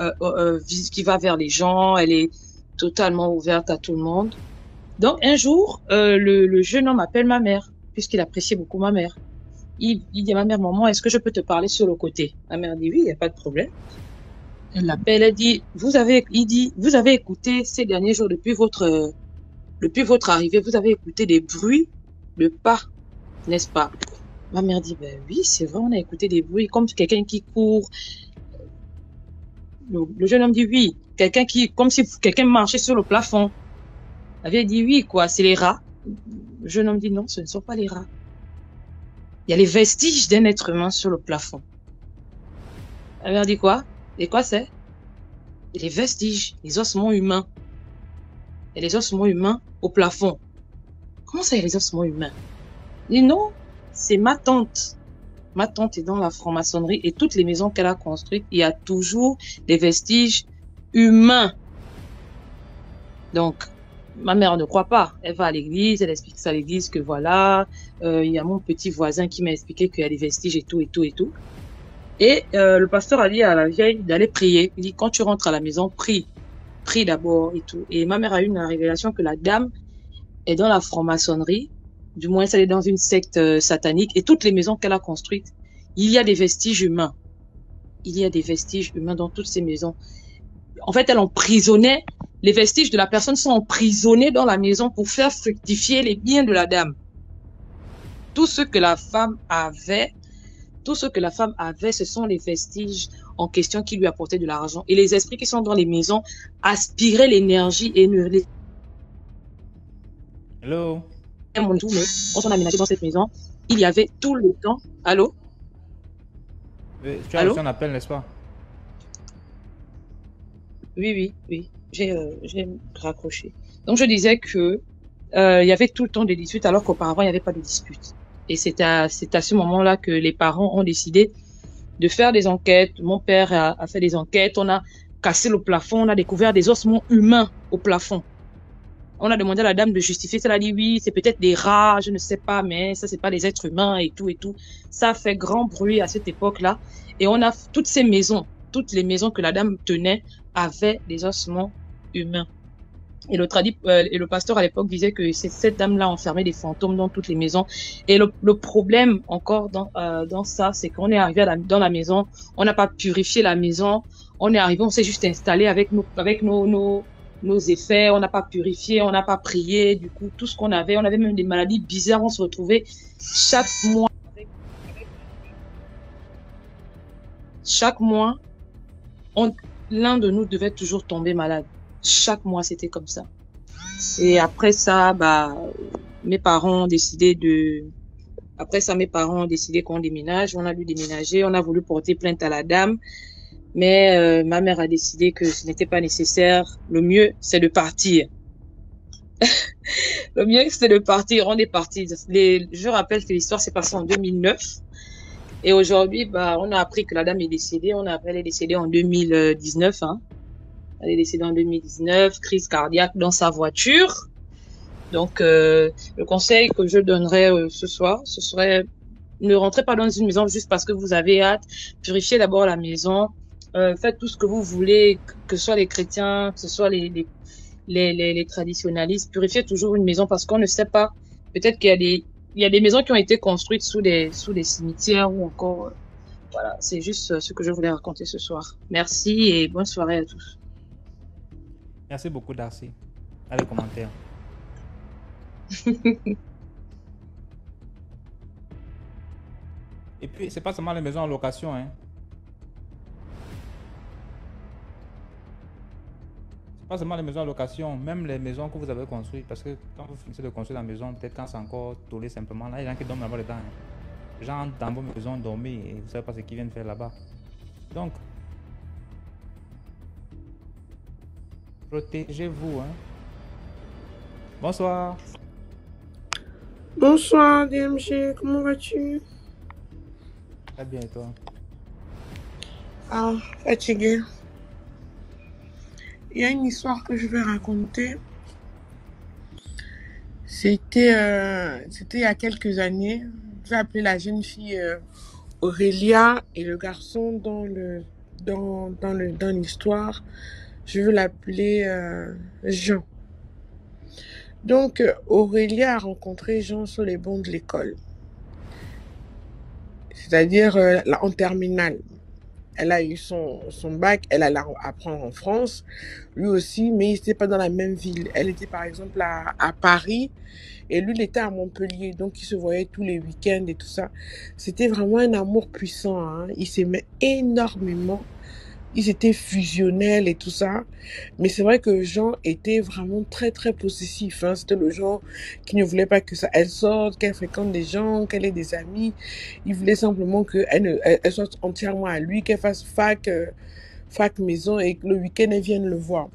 Speaker 7: euh, euh, qui va vers les gens, elle est totalement ouverte à tout le monde. Donc un jour, le, le jeune homme appelle ma mère, puisqu'il appréciait beaucoup ma mère il, dit à ma mère, maman, est-ce que je peux te parler sur le côté? Ma mère dit, oui, il n'y a pas de problème. Elle l'appelle, elle dit, vous avez, il dit, vous avez écouté ces derniers jours depuis votre, depuis votre arrivée, vous avez écouté des bruits de pas, n'est-ce pas? Ma mère dit, ben oui, c'est vrai, on a écouté des bruits comme quelqu'un qui court. Le, jeune homme dit oui, quelqu'un qui, comme si quelqu'un marchait sur le plafond. Vieille dit oui, quoi, c'est les rats. jeune homme dit non, ce ne sont pas les rats. Il y a les vestiges d'un être humain sur le plafond. La mère dit quoi? Et quoi c'est? Les vestiges, les ossements humains. Et les ossements humains au plafond. Comment ça, y a les ossements humains? Il dit non, c'est ma tante. Ma tante est dans la franc-maçonnerie et toutes les maisons qu'elle a construites, il y a toujours des vestiges humains. Donc, ma mère ne croit pas. Elle va à l'église, elle explique ça à l'église que voilà, euh, il y a mon petit voisin qui m'a expliqué qu'il y a des vestiges et tout et tout et tout. Et euh, le pasteur a dit à la vieille d'aller prier. Il dit quand tu rentres à la maison, prie, prie d'abord et tout. Et ma mère a eu une révélation que la dame est dans la franc-maçonnerie, du moins elle est dans une secte euh, satanique et toutes les maisons qu'elle a construites, il y a des vestiges humains. Il y a des vestiges humains dans toutes ces maisons. En fait, elle emprisonnait les vestiges de la personne sont emprisonnés dans la maison pour faire fructifier les biens de la dame. Tout ce que la femme avait, tout ce que la femme avait, ce sont les vestiges en question qui lui apportaient de l'argent. Et les esprits qui sont dans les maisons aspiraient l'énergie et ne les...
Speaker 1: Hello?
Speaker 7: Quand on a aménagé dans cette maison, il y avait tout le temps... Allô?
Speaker 1: Euh, Tu as reçu un appel, n'est-ce pas?
Speaker 7: Oui, oui, oui j'ai euh, j'ai raccroché. Donc je disais que euh, il y avait tout le temps des disputes alors qu'auparavant il n'y avait pas de disputes. Et c'est à c'est à ce moment-là que les parents ont décidé de faire des enquêtes. Mon père a, a, fait des enquêtes. On a cassé le plafond. On a découvert des ossements humains au plafond. On a demandé à la dame de justifier. Elle a dit oui, c'est peut-être des rats, je ne sais pas, mais ça c'est pas des êtres humains et tout et tout. Ça a fait grand bruit à cette époque-là. Et on a toutes ces maisons, toutes les maisons que la dame tenait avaient des ossements humains. Et le, tradit, euh, et le pasteur à l'époque disait que cette dame-là enfermait des fantômes dans toutes les maisons. Et le, le problème encore dans, euh, dans ça, c'est qu'on est arrivé à la, dans la maison, on n'a pas purifié la maison, on est arrivé, on s'est juste installé avec nos, avec nos, nos, nos effets, on n'a pas purifié, on n'a pas prié, du coup, tout ce qu'on avait, on avait même des maladies bizarres, on se retrouvait chaque mois. Chaque mois, l'un de nous devait toujours tomber malade. Chaque mois, c'était comme ça. Et après ça, bah, mes parents ont décidé de, après ça, mes parents ont décidé qu'on déménage. On a dû déménager. On a voulu porter plainte à la dame. Mais euh, ma mère a décidé que ce n'était pas nécessaire. Le mieux, c'est de partir. <laughs> le mieux, c'est de partir. On est parti. Je rappelle que l'histoire s'est passée en 2009. Et aujourd'hui, bah, on a appris que la dame est décédée. On a appris est décédée en 2019. Hein. Elle est décédée en 2019, crise cardiaque dans sa voiture. Donc, euh, le conseil que je donnerais euh, ce soir, ce serait ne rentrez pas dans une maison juste parce que vous avez hâte. Purifiez d'abord la maison. Euh, faites tout ce que vous voulez, que ce soit les chrétiens, que ce soit les, les, les, les, les traditionalistes. Purifiez toujours une maison parce qu'on ne sait pas. Peut-être qu'il y a des il y a des maisons qui ont été construites sous des sous des cimetières ou encore euh, voilà, c'est juste ce que je voulais raconter ce soir. Merci et bonne soirée à tous.
Speaker 1: Merci beaucoup, Darcy. Allez, commentaire. <laughs> Et puis, c'est pas seulement les maisons en location. Hein. Pas seulement les maisons en location, même les maisons que vous avez construites. Parce que quand vous finissez de construire la maison, peut-être quand c'est encore tourné simplement, là, il y a des gens qui dorment là-bas dedans. Hein. Les gens entrent dans vos maisons dormir et vous ne savez pas ce qu'ils viennent faire là-bas. Donc, Protégez-vous. Hein. Bonsoir.
Speaker 8: Bonsoir DMG, comment vas-tu?
Speaker 1: Très bien et toi?
Speaker 8: Ah, fatigué. Il y a une histoire que je vais raconter. C'était euh, c'était il y a quelques années. Je vais appeler la jeune fille euh, Aurélia et le garçon dans le dans dans le dans l'histoire je veux l'appeler euh, Jean. Donc, Aurélia a rencontré Jean sur les bancs de l'école. C'est-à-dire en terminale. Elle a eu son, son bac, elle allait apprendre en France, lui aussi, mais il n'était pas dans la même ville. Elle était par exemple à, à Paris et lui, il était à Montpellier, donc il se voyait tous les week-ends et tout ça. C'était vraiment un amour puissant. Hein. Il s'aimait énormément. Ils étaient fusionnels et tout ça. Mais c'est vrai que Jean était vraiment très, très possessif. Hein. C'était le genre qui ne voulait pas que ça, elle sorte, qu'elle fréquente des gens, qu'elle ait des amis. Il voulait simplement qu'elle ne- elle, elle soit entièrement à lui, qu'elle fasse fac, euh, fac maison et que le week-end, elle vienne le voir.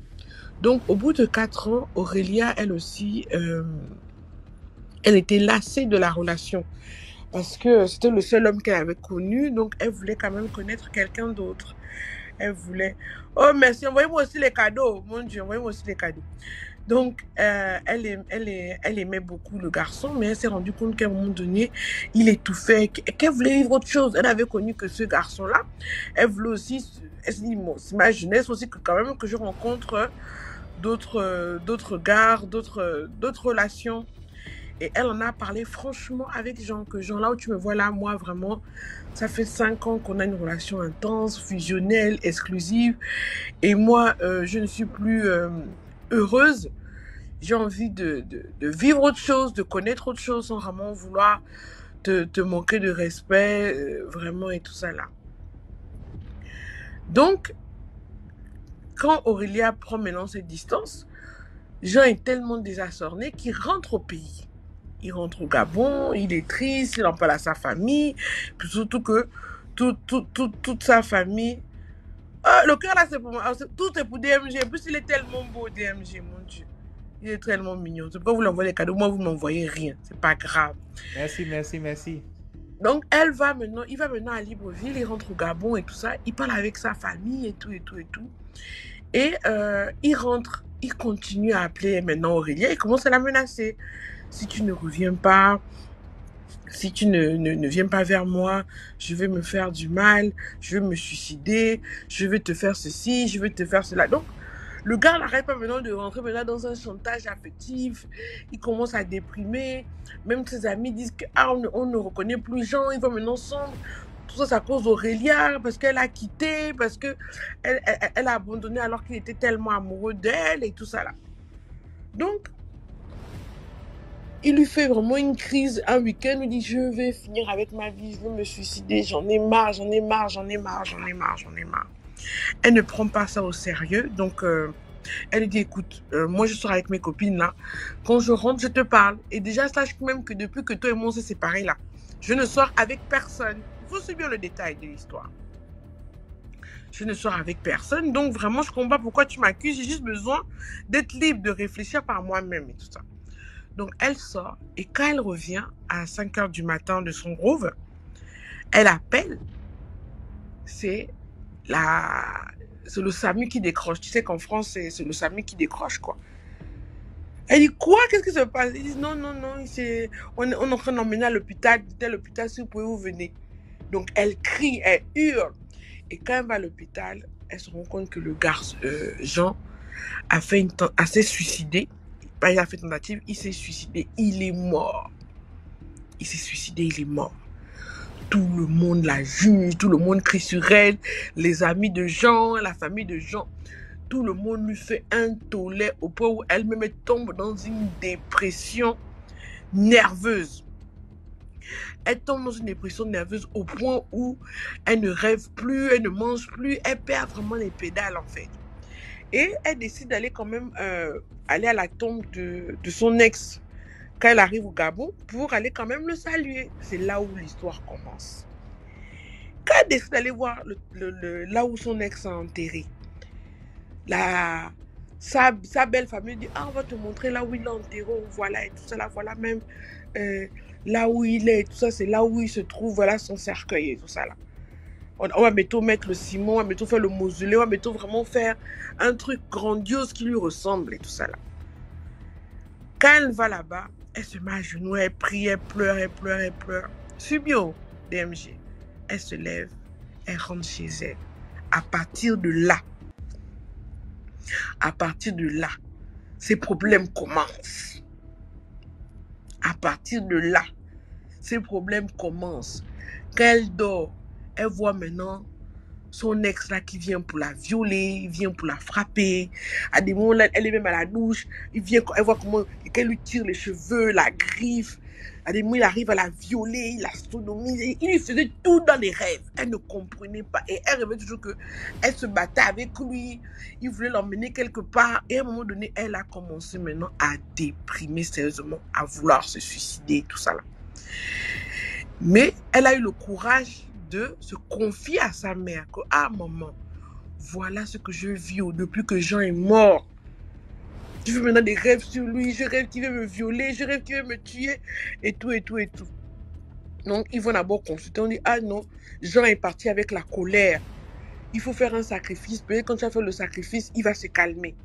Speaker 8: Donc, au bout de quatre ans, Aurélia, elle aussi, euh, elle était lassée de la relation parce que c'était le seul homme qu'elle avait connu, donc elle voulait quand même connaître quelqu'un d'autre. Elle voulait, oh merci, envoyez-moi aussi les cadeaux, mon Dieu, envoyez-moi aussi les cadeaux. Donc, euh, elle, aim- elle, elle aimait beaucoup le garçon, mais elle s'est rendue compte qu'à un moment donné, il étouffait, qu'- qu'elle voulait vivre autre chose. Elle avait connu que ce garçon-là. Elle voulait aussi, c'est ma jeunesse aussi que quand même que je rencontre d'autres, d'autres gars, d'autres relations. Et elle en a parlé franchement avec Jean, que Jean, là où tu me vois là, moi vraiment, ça fait cinq ans qu'on a une relation intense, fusionnelle, exclusive. Et moi, euh, je ne suis plus euh, heureuse. J'ai envie de, de, vivre autre chose, de connaître autre chose sans vraiment vouloir te, te manquer de respect, euh, vraiment, et tout ça là. Donc, quand Aurélia prend maintenant cette distance, Jean est tellement désassorné qu'il rentre au pays. Il rentre au Gabon, il est triste, il en parle à sa famille, puis surtout que tout, tout, tout- toute sa famille. Ah, le cœur là, c'est pour moi. Ah, Tout est pour DMG. En plus, il est tellement beau, DMG, mon Dieu. Il est tellement mignon. C'est pourquoi vous l'envoyez des cadeaux. Moi, vous ne m'envoyez rien. C'est pas grave.
Speaker 1: Merci, merci, merci.
Speaker 8: Donc, elle va maintenant, il va maintenant à Libreville, il rentre au Gabon et tout ça. Il parle avec sa famille et tout, et tout, et tout. Et euh, il rentre, il continue à appeler maintenant Aurélia. Il commence à la menacer. Si tu ne reviens pas, si tu ne, ne, viens pas vers moi, je vais me faire du mal, je vais me suicider, je vais te faire ceci, je vais te faire cela. Donc, le gars n'arrête pas maintenant de rentrer maintenant dans un chantage affectif. Il commence à déprimer. Même ses amis disent que ah, on, on ne reconnaît plus Jean, il va maintenant sombre. Tout ça, c'est à cause d'Aurélia, parce qu'elle a quitté, parce que elle, elle, elle a abandonné alors qu'il était tellement amoureux d'elle et tout ça là. Donc, il lui fait vraiment une crise un week-end. Il dit Je vais finir avec ma vie, je vais me suicider, j'en ai marre, j'en ai marre, j'en ai marre, j'en ai marre, j'en ai marre. Elle ne prend pas ça au sérieux. Donc, euh, elle dit Écoute, euh, moi je sors avec mes copines là. Quand je rentre, je te parle. Et déjà, sache même que depuis que toi et moi on s'est séparés là, je ne sors avec personne. Il faut le détail de l'histoire. Je ne sors avec personne. Donc, vraiment, je comprends pas pourquoi tu m'accuses. J'ai juste besoin d'être libre, de réfléchir par moi-même et tout ça. Donc, elle sort. Et quand elle revient à 5 heures du matin de son groove, elle appelle. C'est la... c'est le SAMU qui décroche. Tu sais qu'en France, c'est le SAMU qui décroche, quoi. Elle dit, quoi? Qu'est-ce qui se passe? Ils disent, non, non, non, c'est- on, on est en train d'emmener à l'hôpital, tel hôpital, si vous pouvez, vous venez. Donc, elle crie, elle hurle. Et quand elle va à l'hôpital, elle se rend compte que le garçon, euh, Jean, a fait une a s'est suicidé. Il a fait tentative, il s'est suicidé. Il est mort. Il s'est suicidé, il est mort. Tout le monde la juge, tout le monde crie sur elle, les amis de Jean, la famille de Jean. Tout le monde lui fait un tollé au point où elle-même elle tombe dans une dépression nerveuse. Elle tombe dans une dépression nerveuse au point où elle ne rêve plus, elle ne mange plus, elle perd vraiment les pédales en fait. Et elle décide d'aller quand même euh, aller à la tombe de, de son ex quand elle arrive au Gabon pour aller quand même le saluer. C'est là où l'histoire commence. Quand elle décide d'aller voir le, le- là où son ex est enterré, la, sa, sa belle famille dit Ah, on va te montrer là où il est enterré, voilà, et tout ça, là, voilà même euh, là où il est, et tout ça, c'est là où il se trouve, voilà son cercueil et tout ça là. On, on va mettre le ciment, on va bientôt faire le mausolée, on va bientôt vraiment faire un truc grandiose qui lui ressemble et tout ça là. Quand elle va là-bas, elle se met à genoux, elle prie, elle pleure, elle pleure, elle pleure. Subio, DMG. Elle se lève, elle rentre chez elle. À partir de là, à partir de là, ses problèmes commencent. À partir de là, ses problèmes commencent. Quand elle dort, elle voit maintenant son ex là qui vient pour la violer, il vient pour la frapper. À des moments elle est même à la douche, il vient, elle voit comment, qu'elle lui tire les cheveux, la griffe. il arrive à la violer, la sodomiser. Il lui faisait tout dans les rêves. Elle ne comprenait pas. Et elle rêvait toujours que elle se battait avec lui. Il voulait l'emmener quelque part. Et à un moment donné, elle a commencé maintenant à déprimer sérieusement, à vouloir se suicider, tout ça là. Mais elle a eu le courage se confier à sa mère. Que, ah, maman, voilà ce que je vis depuis que Jean est mort. Je fais maintenant des rêves sur lui, je rêve qu'il veut me violer, je rêve qu'il veut me tuer, et tout, et tout, et tout. Donc, ils vont d'abord consulter. On dit, ah non, Jean est parti avec la colère. Il faut faire un sacrifice. Peut-être quand tu as fait le sacrifice, il va se calmer.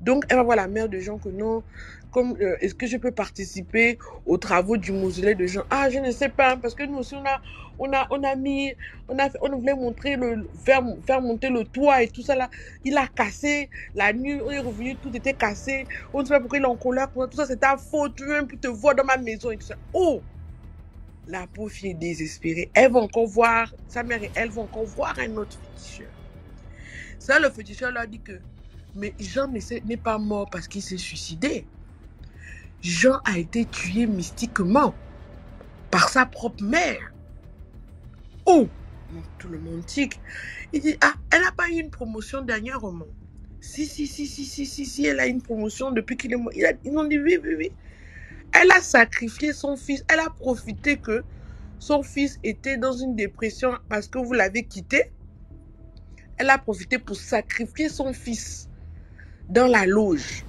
Speaker 8: Donc, elle va voir la mère de Jean que non, euh, est-ce que je peux participer aux travaux du mausolée de Jean? Ah, je ne sais pas, parce que nous aussi, on a, on a, on a mis, on a, on voulait montrer le, faire, monter le toit et tout ça là. Il a cassé la nuit, on est revenu, tout était cassé. On ne sait pas pourquoi il est en colère, tout ça, c'est ta faute, tu veux même te voir dans ma maison et tout ça. Oh! La pauvre fille est désespérée. Elle va encore voir, sa mère et elle vont encore voir un autre féticheur. Ça, le féticheur leur dit que, mais Jean n'est pas mort parce qu'il s'est suicidé. Jean a été tué mystiquement par sa propre mère. Oh, tout le monde tique. Il dit, ah, elle n'a pas eu une promotion dernièrement. Si, si, si, si, si, si, si, elle a une promotion depuis qu'il est mort. Ils ont dit, oui, oui, oui. Elle a sacrifié son fils. Elle a profité que son fils était dans une dépression parce que vous l'avez quitté. Elle a profité pour sacrifier son fils dans la loge.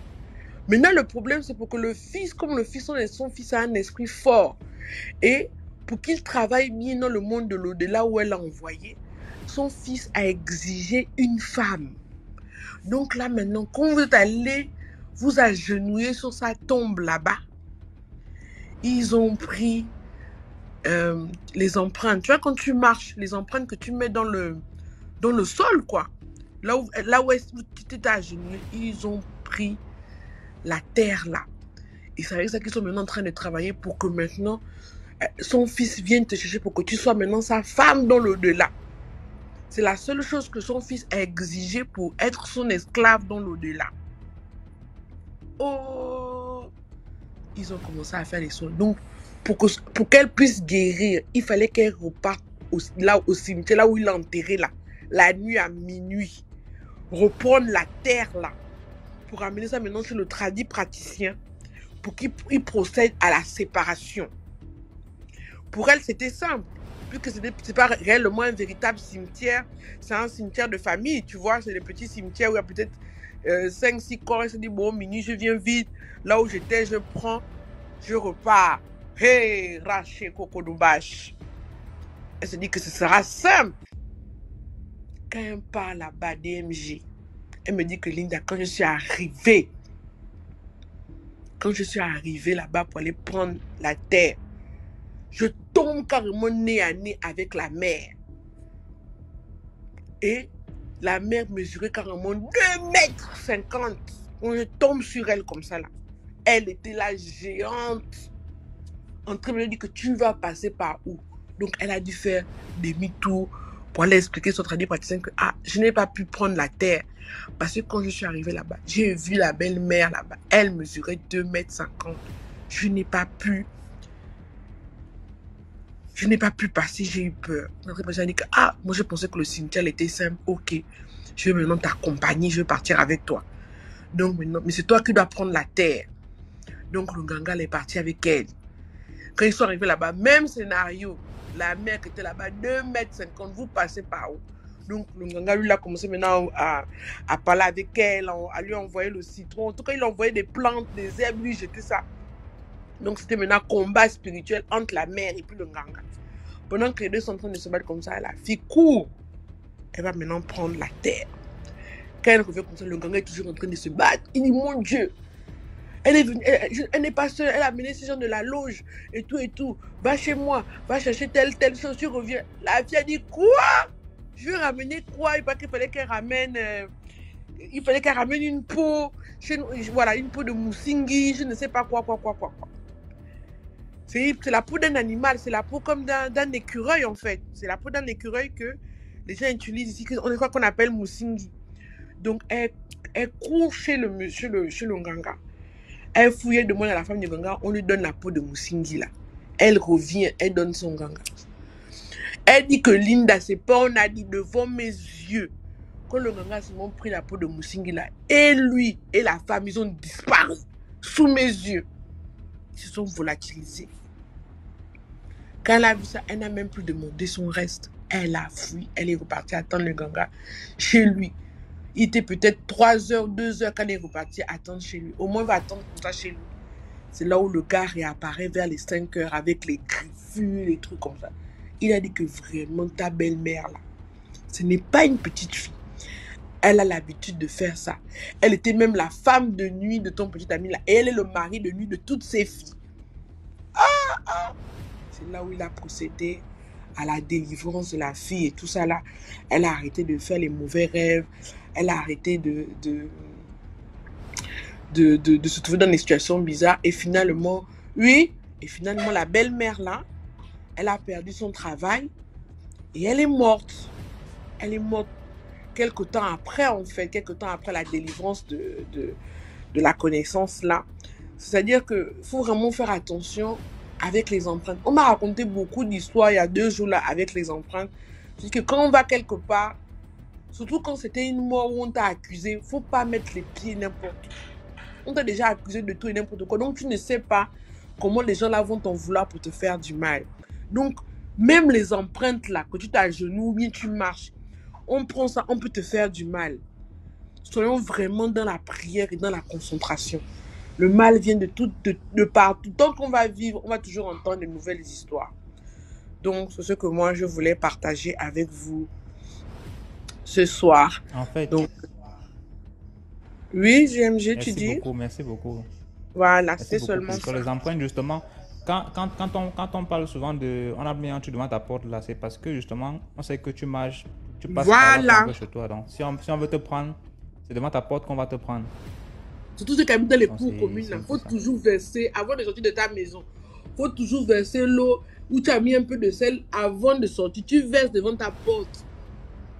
Speaker 8: Maintenant, le problème, c'est pour que le fils, comme le fils, son fils a un esprit fort. Et pour qu'il travaille bien dans le monde de l'au-delà où elle l'a envoyé, son fils a exigé une femme. Donc là, maintenant, quand vous êtes allé vous agenouiller sur sa tombe là-bas, ils ont pris euh, les empreintes. Tu vois, quand tu marches, les empreintes que tu mets dans le, dans le sol, quoi. Là où, là où tu t'es agenouillé, ils ont pris la terre là. Et c'est avec ça qu'ils sont maintenant en train de travailler pour que maintenant euh, son fils vienne te chercher pour que tu sois maintenant sa femme dans l'au-delà. C'est la seule chose que son fils a exigé pour être son esclave dans l'au-delà. Oh Ils ont commencé à faire les soins. Donc, pour qu'elle pour puisse guérir, il fallait qu'elle reparte au, là, au cimetière, là où il l'a enterré, là, la nuit à minuit. Reprendre la terre, là pour amener ça maintenant chez le tradit praticien pour qu'il procède à la séparation. Pour elle, c'était simple, puisque ce n'est pas réellement un véritable cimetière, c'est un cimetière de famille, tu vois, c'est des petits cimetières où il y a peut-être 5-6 euh, corps, elle se dit, bon, minuit, je viens vite, là où j'étais, je prends, je repars. Hey, Raché Kokodoubash. Elle se dit que ce sera simple. Quand elle part là-bas, DMG, elle me dit que Linda, quand je suis arrivée, quand je suis arrivée là-bas pour aller prendre la terre, je tombe carrément nez à nez avec la mer. Et la mer mesurait carrément 2 mètres 50. je tombe sur elle comme ça là. Elle était la géante. En train de me dire que tu vas passer par où? Donc elle a dû faire demi-tour pour aller expliquer son traduit praticien que ah, je n'ai pas pu prendre la terre. Parce que quand je suis arrivée là-bas, j'ai vu la belle-mère là-bas. Elle mesurait 2 mètres 50. Je n'ai pas pu. Je n'ai pas pu passer, j'ai eu peur. A dit que, ah, moi je pensais que le cimetière était simple. Ok, je vais maintenant t'accompagner, je vais partir avec toi. Donc mais c'est toi qui dois prendre la terre. Donc le ganga est parti avec elle. Quand ils sont arrivés là-bas, même scénario. La mère qui était là-bas, 2 mètres 50, vous passez par où? Donc, le Nganga, lui, a commencé maintenant à, à, parler avec elle, à lui envoyer le citron. En tout cas, il envoyait des plantes, des herbes, lui jetait ça. Donc, c'était maintenant combat spirituel entre la mère et puis le Nganga. Pendant que les deux sont en train de se battre comme ça, la fille court. Elle va maintenant prendre la terre. Quand elle revient comme ça, le Nganga est toujours en train de se battre. Il dit, mon Dieu, elle est venue, elle, n'est pas seule, elle a amené ces gens de la loge et tout et tout. Va chez moi, va chercher telle, telle chose, tu reviens. La fille a dit quoi? Je vais ramener quoi? Il qu'il fallait qu'elle ramène, euh, il fallait qu'elle ramène une peau, voilà, une peau de moussingi, je ne sais pas quoi, quoi, quoi, quoi. quoi. C'est la peau d'un animal, c'est la peau comme d'un écureuil en fait. C'est la peau d'un écureuil que les gens utilisent ici, qu'on appelle moussingi. Donc elle, elle court chez le, chez le, chez le nganga. Elle fouillait, demande à la femme du Ganga, on lui donne la peau de Moussingi là. Elle revient, elle donne son ganga. Elle dit que Linda, c'est pas, on a dit devant mes yeux. Quand le ganga a pris la peau de Moussingila, et lui et la femme, ils ont disparu sous mes yeux. Ils se sont volatilisés. Quand elle a vu ça, elle n'a même plus demandé son reste. Elle a fui, elle est repartie attendre le ganga chez lui. Il était peut-être 3 heures, 2 heures quand elle est repartie attendre chez lui. Au moins, il va attendre comme ça chez lui. C'est là où le gars réapparaît vers les 5 heures avec les griffures, les trucs comme ça. Il a dit que vraiment, ta belle-mère là, ce n'est pas une petite fille. Elle a l'habitude de faire ça. Elle était même la femme de nuit de ton petit ami là. Et elle est le mari de nuit de toutes ses filles. Ah, ah. C'est là où il a procédé à la délivrance de la fille et tout ça là. Elle a arrêté de faire les mauvais rêves. Elle a arrêté de, de, de, se trouver dans des situations bizarres. Et finalement, oui, et finalement, la belle-mère là, elle a perdu son travail et elle est morte. Elle est morte quelque temps après, en fait, quelque temps après la délivrance de, de, de la connaissance là. C'est-à-dire qu'il faut vraiment faire attention avec les empreintes. On m'a raconté beaucoup d'histoires il y a deux jours là avec les empreintes. C'est que quand on va quelque part, surtout quand c'était une mort où on t'a accusé, faut pas mettre les pieds n'importe où. On t'a déjà accusé de tout et n'importe quoi. Donc tu ne sais pas comment les gens là vont t'en vouloir pour te faire du mal. Donc même les empreintes là, que tu t'agenouilles ou bien tu marches, on prend ça, on peut te faire du mal. Soyons vraiment dans la prière et dans la concentration. Le mal vient de tout, de, de partout. Tant qu'on va vivre, on va toujours entendre de nouvelles histoires. Donc, c'est ce que moi, je voulais partager avec vous ce soir.
Speaker 1: En fait,
Speaker 8: Donc, oui, GMG, tu
Speaker 1: merci
Speaker 8: dis?
Speaker 1: beaucoup, merci beaucoup.
Speaker 8: Voilà,
Speaker 1: Merci
Speaker 8: c'est seulement ça.
Speaker 1: les empreintes, justement, quand, quand, quand, on, quand on parle souvent de. On a mis un truc devant ta porte là, c'est parce que justement, on sait que tu marches, tu passes par là
Speaker 8: Voilà.
Speaker 1: arriver chez toi. Donc, si on, si on veut te prendre, c'est devant ta porte qu'on va te prendre.
Speaker 8: Surtout ceux qui habitent dans les cours communes, là.
Speaker 1: c'est-
Speaker 8: faut toujours verser, avant de sortir de ta maison, faut toujours verser l'eau où tu as mis un peu de sel avant de sortir. Tu verses devant ta porte.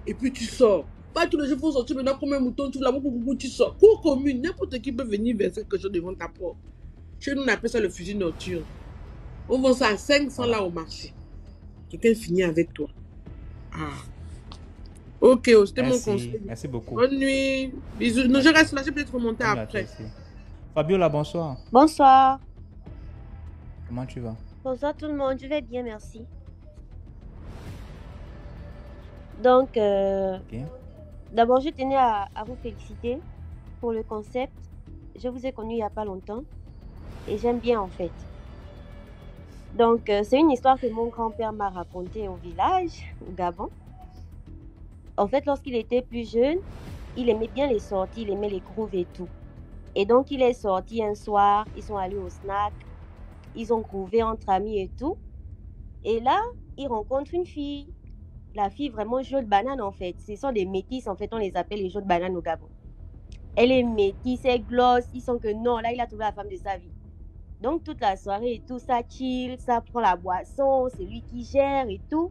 Speaker 8: Et puis tu sors. Pas tous les jours, faut sortir maintenant comme un mouton, tu la tu sors. Cours commune, n'importe qui peut venir verser quelque chose devant ta porte. Chez nous, on appelle ça le fusil nocturne. On vend ça à 500 là au marché. Quelqu'un finit avec toi. Ah. Ok, oh, c'était mon
Speaker 1: Merci,
Speaker 8: conseil.
Speaker 1: merci beaucoup.
Speaker 8: Bonne nuit. Bisous. Non, je reste là, je peux être remonter
Speaker 1: Bonne
Speaker 8: après.
Speaker 1: Fabiola, bonsoir.
Speaker 9: Bonsoir.
Speaker 1: Comment tu vas?
Speaker 9: Bonsoir tout le monde. Je vais bien, merci. Donc, euh,
Speaker 1: Ok.
Speaker 9: d'abord, je tenais à, à vous féliciter pour le concept. Je vous ai connu il n'y a pas longtemps et j'aime bien en fait. Donc, euh, c'est une histoire que mon grand-père m'a racontée au village, au Gabon. En fait, lorsqu'il était plus jeune, il aimait bien les sorties, il aimait les grooves et tout. Et donc, il est sorti un soir, ils sont allés au snack, ils ont groové entre amis et tout. Et là, il rencontre une fille. La fille vraiment jaune banane en fait. Ce sont des métis en fait, on les appelle les jaunes bananes au Gabon. Elle est métisse, elle gloss, ils sont que non, là il a trouvé la femme de sa vie. Donc toute la soirée et tout, ça chill, ça prend la boisson, c'est lui qui gère et tout.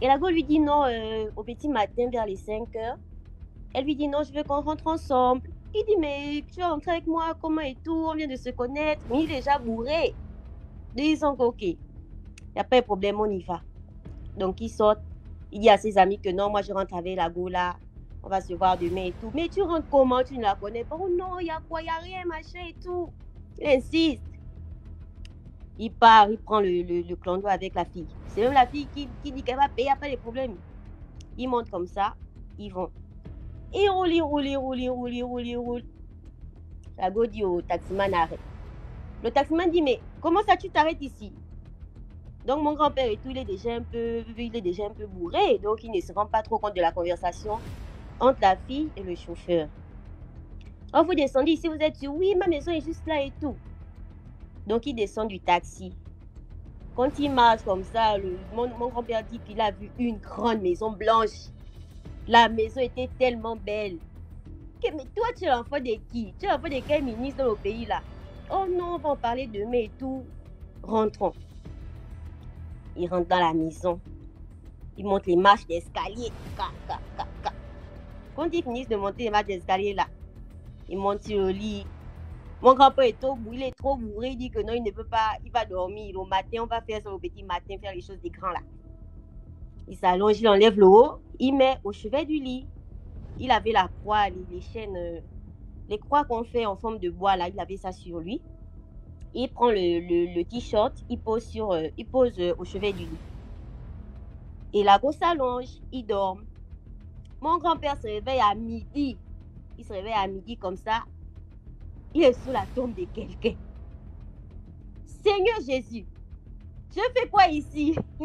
Speaker 9: Et la go lui dit non euh, au petit matin vers les 5 heures. Elle lui dit non, je veux qu'on rentre ensemble. Il dit mais tu vas rentrer avec moi, comment et tout, on vient de se connaître, mais il est déjà bourré. Ils sont ok. Il n'y a pas de problème, on y va. Donc ils sortent. Il dit à ses amis que non, moi je rentre avec la go là. On va se voir demain et tout. Mais tu rentres comment? Tu ne la connais pas? Oh non, il y a quoi? Il n'y a rien, machin et tout. Il insiste. Il part, il prend le, le, le avec la fille. C'est même la fille qui, qui dit qu'elle va payer, il n'y a pas de problème. Ils montent comme ça, ils vont. Ils roulent, ils roulent, ils roulent, ils roulent, ils roulent, ils roulent. La go dit au taximan arrête. Le taximan dit mais comment ça tu t'arrêtes ici? Donc mon grand-père et tout, il est déjà un peu, il est déjà un peu bourré, donc il ne se rend pas trop compte de la conversation entre la fille et le chauffeur. Oh, vous descendez ici, vous êtes sûr? Oui, ma maison est juste là et tout. Donc il descend du taxi. Quand il marche comme ça, mon grand-père dit qu'il a vu une grande maison blanche. La maison était tellement belle. Que- mais toi, tu es l'enfant de qui? Tu es l'enfant de quel ministre dans le pays là? Oh non, on va en parler demain et tout. Rentrons. Il rentre dans la maison. Il monte les marches d'escalier. Ca, ca, ca, ca. Quand ils finissent de monter les marches d'escalier là, il monte sur le lit. Mon grand-père est trop bourré, il est trop bourré, il dit que non, il ne peut pas, il va dormir. Au matin, on va faire ça au petit matin, faire les choses des grands là. Il s'allonge, il enlève le haut, il met au chevet du lit. Il avait la croix, les, les chaînes, euh, les croix qu'on fait en forme de bois là, il avait ça sur lui. Il prend le, t-shirt, il pose, euh, euh, au chevet du lit. Et la grosse s'allonge, il dort. Mon grand-père se réveille à midi. Il se réveille à midi comme ça. Il est sous la tombe de quelqu'un. Seigneur Jésus, je fais quoi ici? <laughs>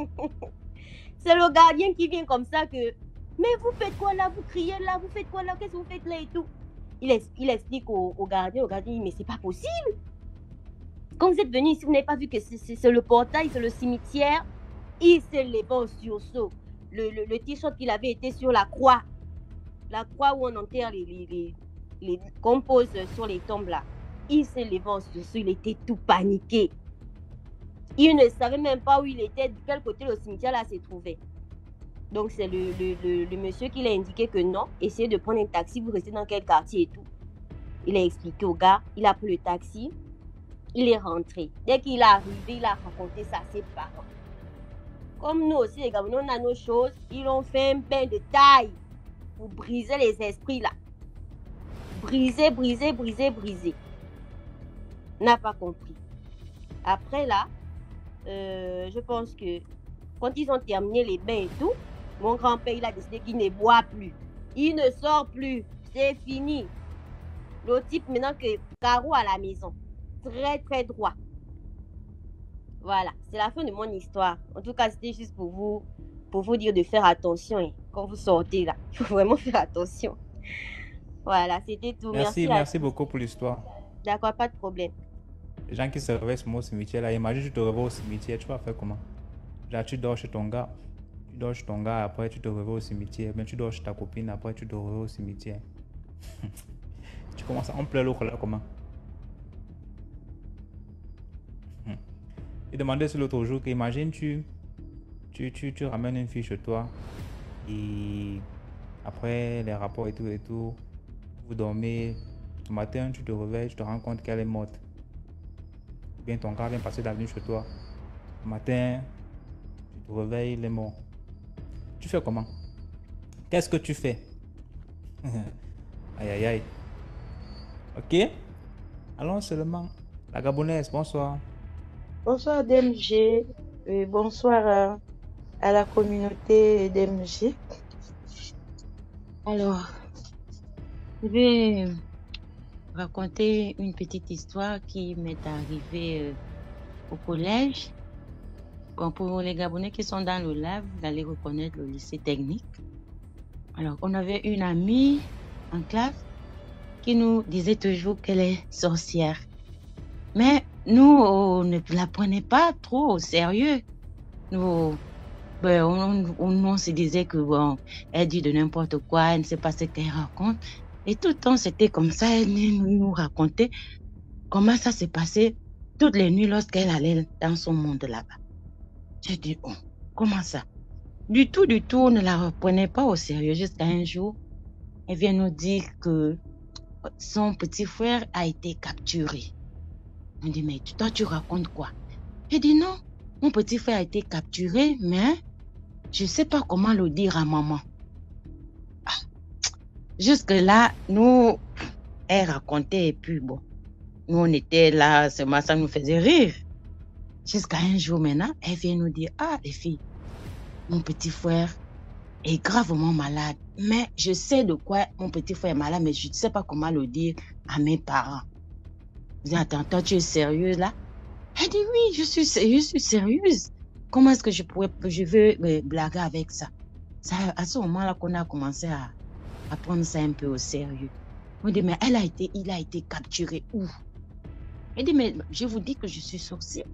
Speaker 9: C'est le gardien qui vient comme ça que... Mais vous faites quoi là? Vous criez là Vous faites quoi là? Qu'est-ce que vous faites là et tout? Il, explique au, au gardien. Au gardien, mais c'est pas possible. Quand vous êtes venu ici, vous n'avez pas vu que c'est- le portail, c'est le cimetière. Il s'est levé en sursaut. Le, t-shirt qu'il avait été sur la croix. La croix où on enterre les, les, les, sur les tombes là. Il s'est levé en sursaut. Il était tout paniqué. Il ne savait même pas où il était, de quel côté le cimetière là se trouvait. Donc c'est le, le monsieur qui l'a indiqué que non, essayez de prendre un taxi, vous restez dans quel quartier et tout. Il a expliqué au gars, il a pris le taxi, il est rentré. Dès qu'il est arrivé, il a raconté ça à ses parents. Comme nous aussi, les Gabonais, on a nos choses, ils ont fait un bain de taille pour briser les esprits là. Briser, briser, briser, briser. N'a pas compris. Après là, euh, je pense que quand ils ont terminé les bains et tout, mon grand-père, il a décidé qu'il ne boit plus. Il ne sort plus. C'est fini. Le type, maintenant que Caro à la maison. Très, très droit. Voilà, c'est la fin de mon histoire. En tout cas, c'était juste pour vous, pour vous dire de faire attention hein, quand vous sortez là. Il faut vraiment faire attention. Voilà, c'était tout.
Speaker 1: Merci, merci beaucoup pour l'histoire.
Speaker 9: D'accord, pas de problème.
Speaker 1: Les gens qui se réveillent sur mon cimetière là, imagine tu te réveilles au cimetière, tu vas faire comment? Genre tu dors chez ton gars, tu dors chez ton gars, après tu te réveilles au cimetière, mais tu dors chez ta copine, après tu te réveilles au cimetière. <laughs> tu commences à en pleure l'autre là comment? Il demandait sur l'autre jour que imagine tu, tu, tu, tu ramènes une fille chez toi et après les rapports et tout et tout, vous dormez, le matin tu te réveilles, tu te rends compte qu'elle est morte. Ou bien ton gars vient passer nuit chez toi. Le matin, tu te réveilles, il est mort. Tu fais comment? Qu'est-ce que tu fais? <laughs> Aïe aïe aïe. Ok? Allons seulement. La Gabonaise, bonsoir.
Speaker 10: Bonsoir DMG, et bonsoir à, à la communauté DMG. Alors, je vais raconter une petite histoire qui m'est arrivée euh, au collège. Bon, pour les Gabonais qui sont dans le live, vous allez reconnaître le lycée technique. Alors, on avait une amie en classe qui nous disait toujours qu'elle est sorcière. Mais nous, on ne la prenait pas trop au sérieux. Nous, ben, on, se disait que bon, elle dit de n'importe quoi, elle ne sait pas ce qu'elle raconte. Et tout le temps, c'était comme ça, elle nous, nous racontait comment ça s'est passé toutes les nuits lorsqu'elle allait dans son monde là-bas. J'ai dit, oh, comment ça? Du tout, du tout, on ne la reprenait pas au sérieux jusqu'à un jour, elle vient nous dire que son petit frère a été capturé. On dit, mais toi, tu racontes quoi? J'ai dit, non, mon petit frère a été capturé, mais je ne sais pas comment le dire à maman. Ah. Jusque-là, nous, elle racontait et puis bon, nous, on était là, seulement ça nous faisait rire. Jusqu'à un jour maintenant, elle vient nous dire, ah, les filles, mon petit frère est gravement malade, mais je sais de quoi mon petit frère est malade, mais je ne sais pas comment le dire à mes parents. Je dis, attends, toi, tu es sérieuse là? Elle dit, oui, je suis, je suis sérieuse. Comment est-ce que je pourrais, je veux euh, blaguer avec ça? C'est à ce moment-là qu'on a commencé à, prendre ça un peu au sérieux. On dit, mais elle a été, il a été capturé où? Elle dit, mais je vous dis que je suis sorcière.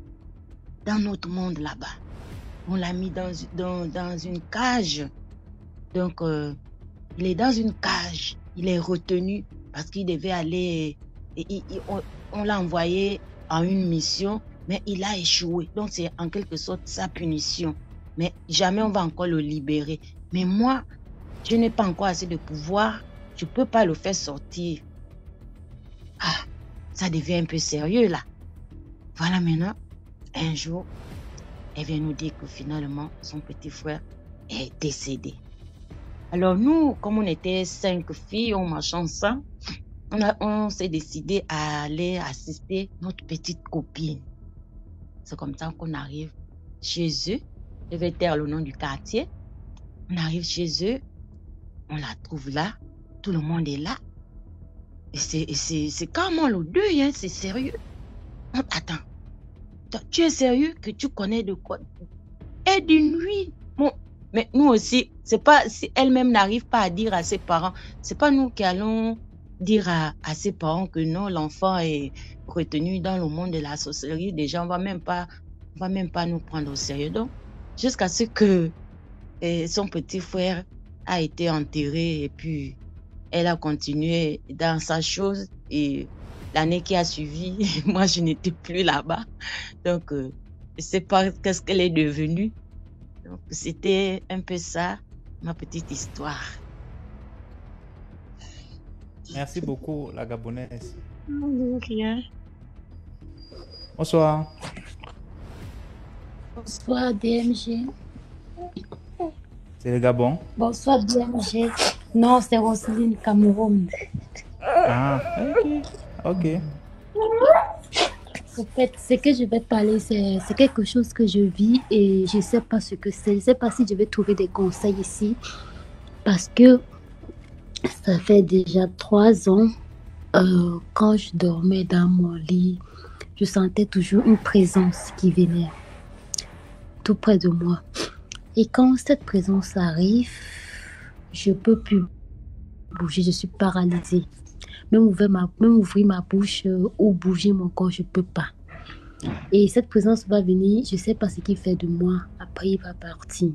Speaker 10: Dans notre monde là-bas. On l'a mis dans, dans, dans une cage. Donc, euh, il est dans une cage. Il est retenu parce qu'il devait aller. On l'a envoyé en une mission, mais il a échoué. Donc, c'est en quelque sorte sa punition. Mais jamais on va encore le libérer. Mais moi, je n'ai pas encore assez de pouvoir. Je ne peux pas le faire sortir. Ah, ça devient un peu sérieux là. Voilà maintenant, un jour, elle vient nous dire que finalement, son petit frère est décédé. Alors nous, comme on était cinq filles, on marchait ensemble, on, s'est décidé à aller assister notre petite copine. C'est comme ça qu'on arrive chez eux. Je vais taire le nom du quartier. On arrive chez eux, on la trouve là, tout le monde est là. Et c'est, carrément le deuil, hein, c'est sérieux. On- Attends, Toi, tu es sérieux que tu connais de quoi? Et d'une nuit. Bon, mais nous aussi, c'est pas si elle-même n'arrive pas à dire à ses parents, c'est pas nous qui allons dire à, à ses parents que non, l'enfant est retenu dans le monde de la sorcellerie. Déjà, on on va même pas nous prendre au sérieux. Donc, jusqu'à ce que son petit frère a été enterré et puis elle a continué dans sa chose et l'année qui a suivi, <laughs> moi je n'étais plus là-bas. Donc euh, je sais pas qu'est-ce qu'elle est devenue. Donc c'était un peu ça, ma petite histoire.
Speaker 1: Merci beaucoup, la Gabonaise.
Speaker 10: Rien.
Speaker 1: Bonsoir.
Speaker 11: Bonsoir DMG.
Speaker 1: C'est le Gabon.
Speaker 11: Bonsoir DMG. Non, c'est Roselyne Cameroun.
Speaker 1: Ah, ok. Ok.
Speaker 11: En fait, ce que je vais parler, c'est c'est quelque chose que je vis et je ne sais pas ce que c'est. Je ne sais pas si je vais trouver des conseils ici. Parce que ça fait déjà trois ans, euh, quand je dormais dans mon lit, je sentais toujours une présence qui venait tout près de moi. Et quand cette présence arrive, je peux plus bouger, je suis paralysée. Même ouvrir ma, même ouvrir ma bouche euh, ou bouger mon corps, je peux pas. Et cette présence va venir, je sais pas ce qu'il fait de moi. Après, il va partir.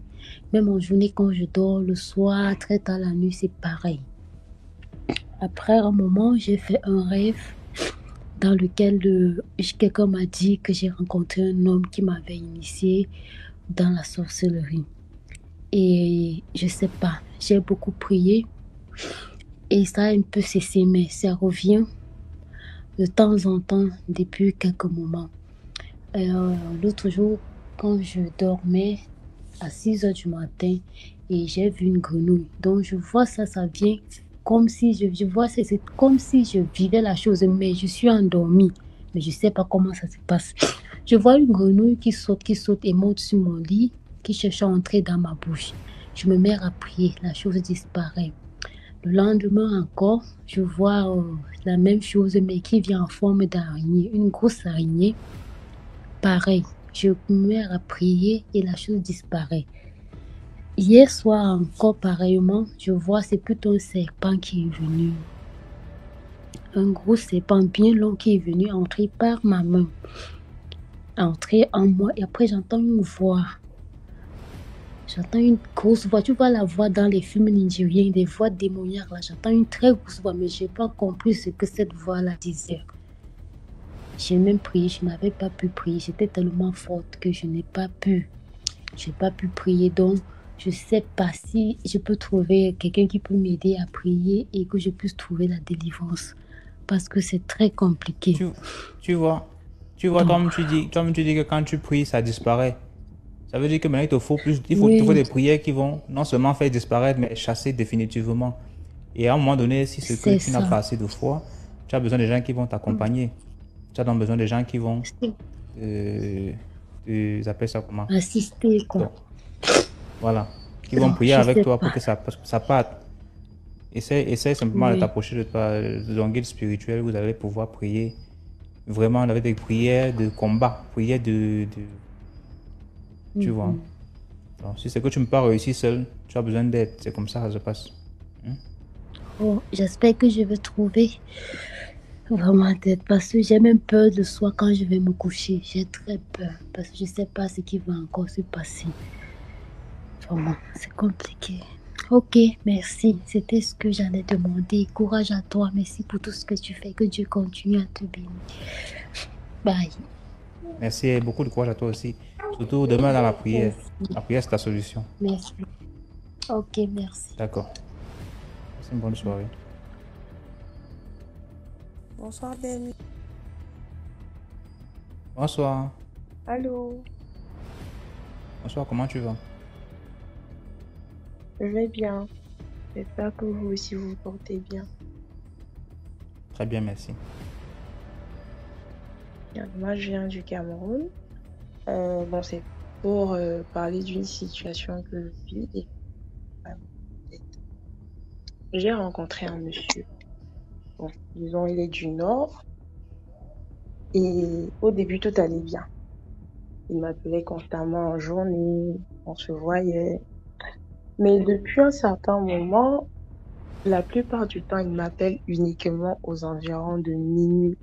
Speaker 11: Même en journée, quand je dors, le soir, très tard la nuit, c'est pareil. Après un moment, j'ai fait un rêve dans lequel euh, quelqu'un m'a dit que j'ai rencontré un homme qui m'avait initié dans la sorcellerie. Et je sais pas, j'ai beaucoup prié et ça a un peu cessé, mais ça revient de temps en temps depuis quelques moments. Euh, L'autre jour, quand je dormais à 6 heures du matin et j'ai vu une grenouille, donc je vois ça, ça vient comme si je, vois, c'est comme si je vivais la chose, mais je suis endormie, mais je sais pas comment ça se passe. Je vois une grenouille qui saute, qui saute et monte sur mon lit, qui cherche à entrer dans ma bouche. Je me mets à prier, la chose disparaît. Le lendemain encore, je vois euh, la même chose, mais qui vient en forme d'araignée, une grosse araignée. Pareil, je me mets à prier et la chose disparaît. Hier soir encore pareillement, je vois c'est plutôt un serpent qui est venu. Un gros serpent bien long qui est venu entrer par ma main. Entrer en moi et après j'entends une voix. J'entends une grosse voix. Tu vois la voix dans les films nigériens, des voix démoniaques là. J'entends une très grosse voix, mais j'ai pas compris ce que cette voix-là disait. J'ai même prié, je n'avais pas pu prier. J'étais tellement forte que je n'ai pas pu. J'ai pas pu prier. Donc, je sais pas si je peux trouver quelqu'un qui peut m'aider à prier et que je puisse trouver la délivrance. Parce que c'est très compliqué.
Speaker 1: Tu vois, tu vois comme tu dis, comme tu dis que quand tu pries, ça disparaît. Ça veut dire que maintenant il te faut plus, il faut
Speaker 11: Oui.
Speaker 1: trouver des prières qui vont non seulement faire disparaître, mais chasser définitivement. Et à un moment donné, si ce que tu n'as pas assez de foi, tu as besoin de gens qui vont t'accompagner. Tu as donc besoin de gens qui vont, euh, ils appellent ça comment?
Speaker 11: Assister, quoi.
Speaker 1: Voilà. Qui vont prier avec toi pour que ça, ça parte. Essaye, essaye simplement de
Speaker 11: Oui.
Speaker 1: t'approcher de, toi, de ton guide spirituel. Vous allez pouvoir prier vraiment avec des prières de combat, prières de. de- tu vois.
Speaker 11: Mhm.
Speaker 1: Donc, si c'est que tu ne peux pas réussir seul, tu as besoin d'aide. C'est comme ça que ça se passe.
Speaker 11: Oh, J'espère que je vais trouver vraiment d'aide parce que j'ai même peur de soi quand je vais me coucher. J'ai très peur parce que je sais pas ce qui va encore se passer. Vraiment, c'est compliqué. Ok, merci. C'était ce que j'allais demander. Courage à toi. Merci pour tout ce que tu fais. Que Dieu continue à te bénir. Bye.
Speaker 1: Merci et beaucoup de courage à toi aussi. Surtout demain dans la prière.
Speaker 11: Merci.
Speaker 1: La prière, c'est ta solution.
Speaker 11: Merci. Ok, merci.
Speaker 1: D'accord. C'est une bonne soirée.
Speaker 12: Bonsoir, Demi.
Speaker 1: Bonsoir.
Speaker 12: Allô,
Speaker 1: Bonsoir, comment tu vas?
Speaker 12: Je vais bien. J'espère que vous aussi vous vous portez bien.
Speaker 1: Très bien, merci.
Speaker 12: Bien, Moi, je viens du Cameroun. Euh, bon, c'est pour euh, parler d'une situation que je vis. J'ai rencontré un monsieur. Bon, disons, il est du Nord. Et au début, tout allait bien. Il m'appelait constamment en journée, on se voyait. Mais depuis un certain moment, la plupart du temps, il m'appelle uniquement aux environs de minuit.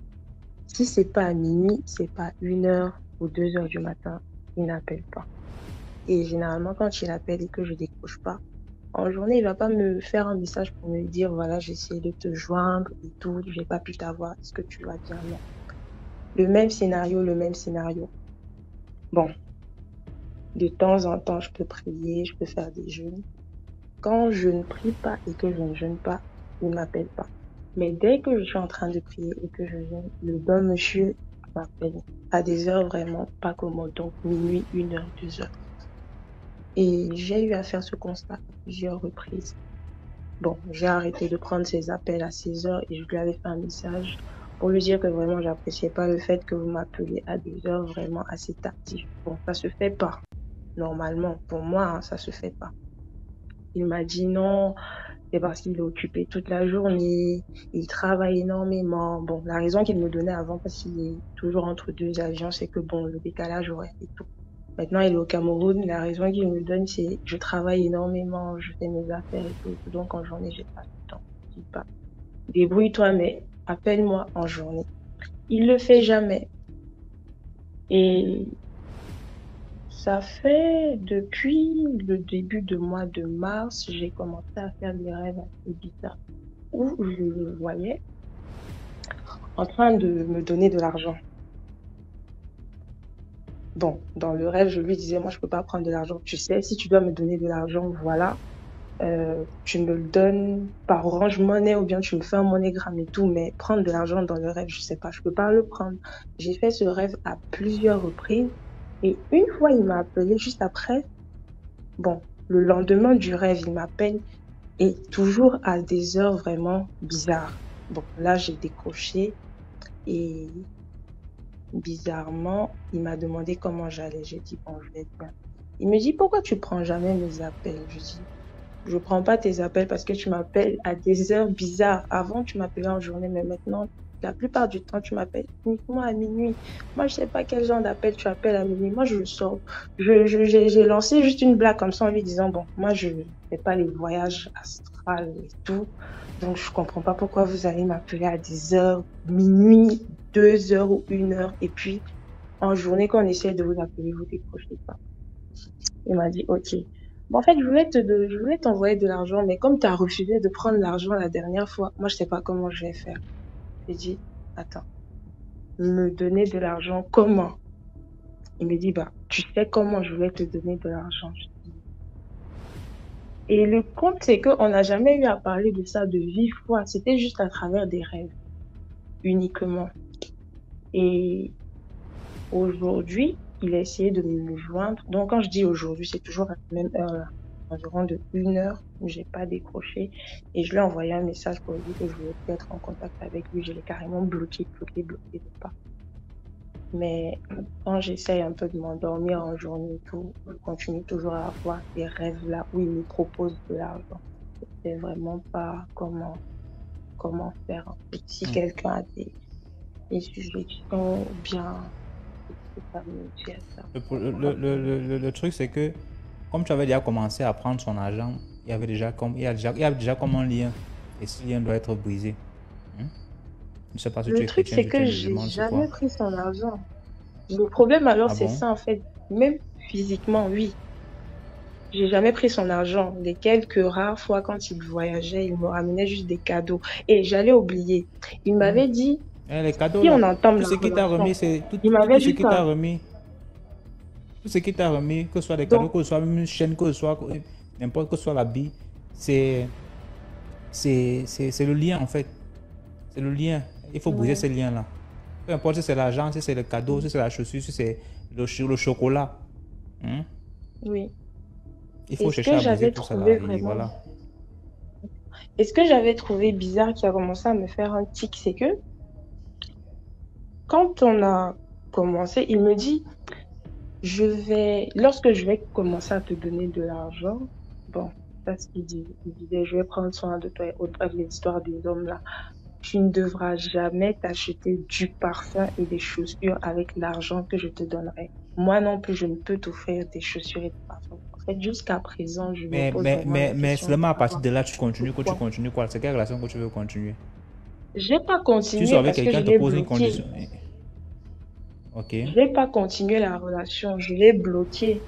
Speaker 12: Si c'est pas minuit, c'est pas une heure ou deux heures du matin, il n'appelle pas. Et généralement, quand il appelle et que je décroche pas, en journée, il va pas me faire un message pour me dire, voilà, j'ai essayé de te joindre et tout, j'ai pas pu t'avoir, est-ce que tu vas bien? Non. Le même scénario, le même scénario. Bon, de temps en temps, je peux prier, je peux faire des jeûnes. Quand je ne prie pas et que je ne jeûne pas, il m'appelle pas. Mais dès que je suis en train de prier et que je jeûne, le bon monsieur m'appelle à des heures vraiment pas commodes, donc minuit, une heure, deux heures. Et j'ai eu à faire ce constat à plusieurs reprises. Bon, j'ai arrêté de prendre ses appels à 16 heures et je lui avais fait un message pour lui dire que vraiment j'appréciais pas le fait que vous m'appeliez à des heures vraiment assez tardives. Bon, ça se fait pas. Normalement, pour moi, hein, ça se fait pas. Il m'a dit non, c'est parce qu'il est occupé toute la journée, il travaille énormément. Bon, la raison qu'il me donnait avant, parce qu'il est toujours entre deux avions, c'est que bon, le décalage horaire et tout. Maintenant, il est au Cameroun. La raison qu'il me donne, c'est je travaille énormément, je fais mes affaires et tout. Donc, en journée, j'ai pas le temps. Je dis pas. Débrouille-toi, mais appelle-moi en journée. Il le fait jamais. Et ça fait depuis le début du mois de mars, j'ai commencé à faire des rêves assez bizarres où je le voyais en train de me donner de l'argent. Bon, dans le rêve, je lui disais, moi, je peux pas prendre de l'argent. Tu sais, si tu dois me donner de l'argent, voilà, euh, tu me le donnes par Orange Money ou bien tu me fais un monogramme et tout, mais prendre de l'argent dans le rêve, je sais pas, je peux pas le prendre. J'ai fait ce rêve à plusieurs reprises et une fois, il m'a appelé juste après. Bon, le lendemain du rêve, il m'appelle et toujours à des heures vraiment bizarres. Bon, là, j'ai décroché et bizarrement, il m'a demandé comment j'allais. J'ai dit, bon, je vais bien. Il me dit, pourquoi tu prends jamais mes appels? Je dis, je prends pas tes appels parce que tu m'appelles à des heures bizarres. Avant, tu m'appelais en journée, mais maintenant, la plupart du temps, tu m'appelles uniquement à minuit. Moi, je sais pas quel genre d'appel tu appelles à minuit. Moi, je sors. Je, je, j'ai, j'ai lancé juste une blague comme ça en lui disant, bon, moi, je fais pas les voyages astrales et tout. Donc, je comprends pas pourquoi vous allez m'appeler à des heures, minuit, deux heures ou une heure. Et puis, en journée, quand on essaie de vous appeler, vous décrochez pas. Il m'a dit, OK. Bon, en fait, je voulais te, de- je voulais t'envoyer de l'argent, mais comme tu as refusé de prendre l'argent la dernière fois, moi, je sais pas comment je vais faire. Dit, attends, me donner de l'argent, comment? Il me dit, bah, tu sais comment je voulais te donner de l'argent. Et le compte, c'est qu'on n'a jamais eu à parler de ça de vive voix. C'était juste à travers des rêves, uniquement. Et aujourd'hui, il a essayé de me joindre. Donc, quand je dis aujourd'hui, c'est toujours à la même heure là. Environ de une heure j'ai pas décroché. Et je lui ai envoyé un message pour lui dire que je voulais être en contact avec lui. Je l'ai carrément bloqué, bloqué, bloqué de pas. Mais quand j'essaye un peu de m'endormir en journée et tout, je continue toujours à avoir des rêves là où il me propose de l'argent. Je sais vraiment pas comment, comment faire. Si
Speaker 1: Hmm.
Speaker 12: quelqu'un a des, des suggestions, bien, je peux pas me dire ça.
Speaker 1: Le, le, le- le truc, c'est que comme tu avais déjà commencé à prendre son argent, il y avait déjà comme, il y a déjà, il y a déjà comme un lien. Et ce lien doit être brisé. Hein? Je ne sais pas si tu
Speaker 12: Le
Speaker 1: es
Speaker 12: truc, c'est
Speaker 1: tu
Speaker 12: que j'ai jamais pris son argent. Le problème, alors,
Speaker 1: Ah
Speaker 12: c'est
Speaker 1: bon?
Speaker 12: ça, en fait. Même physiquement, oui. J'ai jamais pris son argent. Les quelques rares fois quand il voyageait, il me ramenait juste des cadeaux. Et j'allais oublier. Il m'avait dit,
Speaker 1: Eh, les cadeaux,
Speaker 12: si on entame
Speaker 1: tout ce qui t'a remis, c'est tout,
Speaker 12: il
Speaker 1: tout
Speaker 12: m'avait
Speaker 1: ce qui t'a remis. Tout ce qui t'a remis, que ce soit des cadeaux,
Speaker 12: Donc,
Speaker 1: que ce soit une chaîne, que ce soit n'importe que ce soit l'habit, c'est c'est le lien en fait. C'est le lien. Il faut briser
Speaker 12: ouais.
Speaker 1: ces liens-là. Peu importe si c'est l'argent, si c'est le cadeau, si c'est la chaussure, si c'est le, le chocolat. Hein?
Speaker 12: Oui.
Speaker 1: Il faut chercher
Speaker 12: que
Speaker 1: à briser tout ça là.
Speaker 12: trouvé
Speaker 1: Et
Speaker 12: vraiment-
Speaker 1: voilà.
Speaker 12: Et ce que j'avais trouvé bizarre qui a commencé à me faire un tic, c'est que quand on a commencé, il me dit, je vais, lorsque je vais commencer à te donner de l'argent, bon, ça ce qu'il dit, il disait, je vais prendre soin de toi, au-delà de l'histoire des hommes là, tu ne devras jamais t'acheter du parfum et des chaussures avec l'argent que je te donnerai. Moi non plus, je ne peux t'offrir des chaussures et des parfums. En fait, jusqu'à présent, je me
Speaker 1: Mais,
Speaker 12: pose
Speaker 1: mais, mais, mais seulement à partir de là, tu continues, que tu continues quoi? C'est quelle relation que tu veux continuer?
Speaker 12: J'ai pas
Speaker 1: Tu
Speaker 12: continué
Speaker 1: sors avec
Speaker 12: je
Speaker 1: quelqu'un, te pose une condition.
Speaker 12: Je n'ai pas continué la relation, je l'ai bloqué.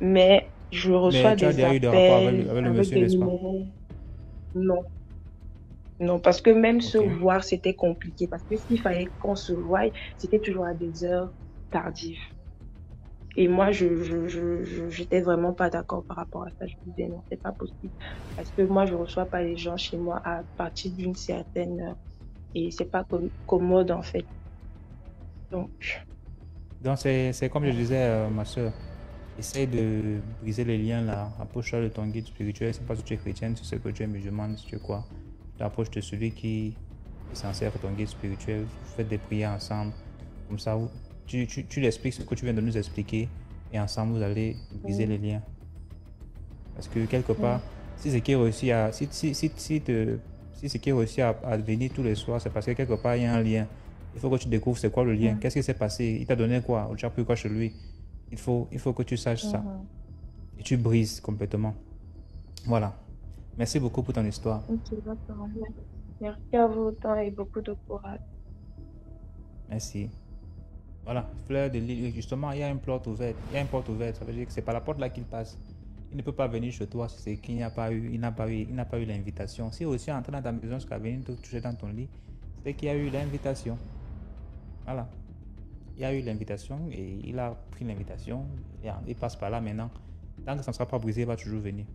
Speaker 12: Mais je reçois
Speaker 1: Mais tu as
Speaker 12: des
Speaker 1: déjà eu des rapports avec
Speaker 12: appels
Speaker 1: le- avec le
Speaker 12: avec
Speaker 1: monsieur, n'est-ce pas?
Speaker 12: Non. Non, parce que même se voir, c'était compliqué. Parce que s'il fallait qu'on se voie, c'était toujours à des heures tardives. Et moi, je, je, je, je- j'étais vraiment pas d'accord par rapport à ça. Je me disais non, c'est pas possible. Parce que moi, je reçois pas les gens chez moi à partir d'une certaine heure. Et c'est pas com- commode, en fait. Donc,
Speaker 1: Donc, c'est comme je disais, euh, ma soeur, essaye de briser les liens là. Approche-toi de ton guide spirituel. C'est pas si tu es chrétienne, si c'est que tu es musulmane, si tu es quoi. T'approches de celui qui est censé être ton guide spirituel. Vous faites des prières ensemble. Comme ça, vous- tu, tu, tu lui expliques ce que tu viens de nous expliquer. Et ensemble, vous allez briser les liens. Parce que quelque part, si ce qui réussit à. Si, si, si, si, te- si ce qui réussit à, à venir tous les soirs, c'est parce que quelque part, il y a un lien. Il faut que tu découvres c'est quoi le lien. Qu'est-ce qui s'est passé? Il t'a donné quoi? Tu as pris quoi chez lui? Il faut, il faut que tu saches ça.
Speaker 12: Mhm.
Speaker 1: Et tu brises complètement. Voilà. Merci beaucoup pour ton histoire.
Speaker 12: Merci à vous autant et beaucoup de courage.
Speaker 1: Merci. Voilà. Fleur de lys. Justement, il y a une porte ouverte. Il y a une porte ouverte. Ça veut dire que c'est par la porte là qu'il passe. Il ne peut pas venir chez toi si c'est qu'il n'y a pas eu, il n'a pas eu, il n'a pas eu l'invitation. Si aussi entrer dans ta maison jusqu'à venir te toucher dans ton lit, c'est qu'il y a eu l'invitation. Voilà. Il y a eu l'invitation et il a pris l'invitation. Il passe par là maintenant. Tant que ça ne sera pas brisé, il va toujours venir.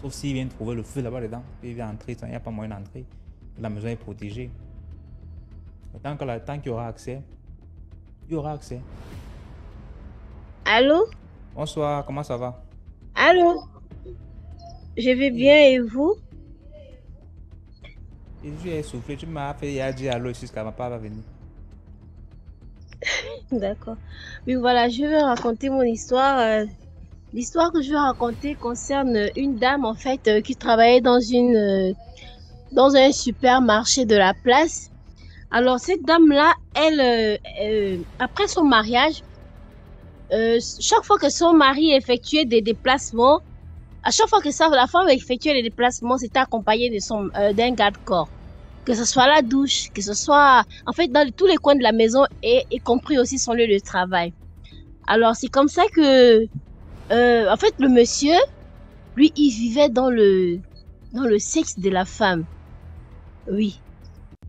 Speaker 1: Sauf s'il vient trouver le feu là-bas dedans, puis il vient entrer, il n'y a pas moyen d'entrer. La maison est protégée. Tant que la- tant qu'il y aura accès, il y aura accès.
Speaker 13: Allô?
Speaker 1: Bonsoir, comment ça va?
Speaker 13: Allô? Je vais bien et vous?
Speaker 1: Et tu es soufflé, tu m'as fait dire allô jusqu'à ma part va venir. <laughs>
Speaker 13: D'accord. Oui, voilà, je vais raconter mon histoire. euh, L'histoire que je vais raconter concerne une dame, en fait, euh, qui travaillait dans une, euh, dans un supermarché de la place. Alors, cette dame-là, elle, après son mariage, chaque fois que son mari effectuait des déplacements, à chaque fois que ça, la femme effectuait les déplacements, c'était accompagné d'un garde-corps. Que ce soit la douche, que ce soit, en fait, dans tous les coins de la maison et y compris aussi son lieu de travail. Alors, c'est comme ça que, euh, en fait, le monsieur, lui, il vivait dans le, dans le sexe de la femme. Oui.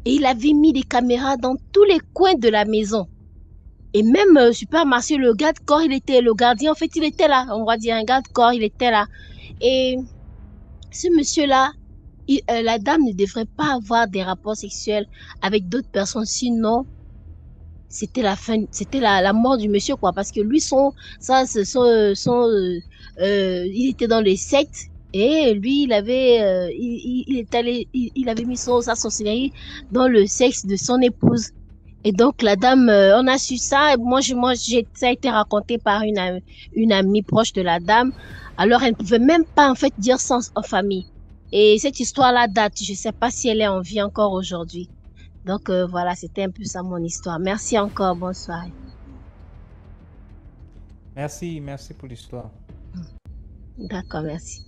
Speaker 13: Et il avait mis des caméras dans tous les coins de la maison. Et même euh, supermarché, le garde-corps, il était, le gardien, en fait, il était là. On va dire un garde-corps, il était là. Et ce monsieur-là, euh, la dame ne devrait pas avoir des rapports sexuels avec d'autres personnes, sinon c'était la fin, c'était la, mort du monsieur quoi, parce que lui son, ça, ce- son, son, euh, euh, il était dans les sectes et lui il avait, euh, il, est allé, il, avait mis son, sa sorcellerie dans le sexe de son épouse. Et donc la dame, euh, on a su ça. Et moi, je, moi, j'ai, ça a été raconté par une, une amie proche de la dame. Alors elle ne pouvait même pas en fait dire ça en famille. Et cette histoire-là date. Je sais pas si elle est en vie encore aujourd'hui. Donc euh, voilà, c'était un peu ça mon histoire. Merci encore. Bonsoir.
Speaker 1: Merci, merci pour l'histoire.
Speaker 13: D'accord, merci.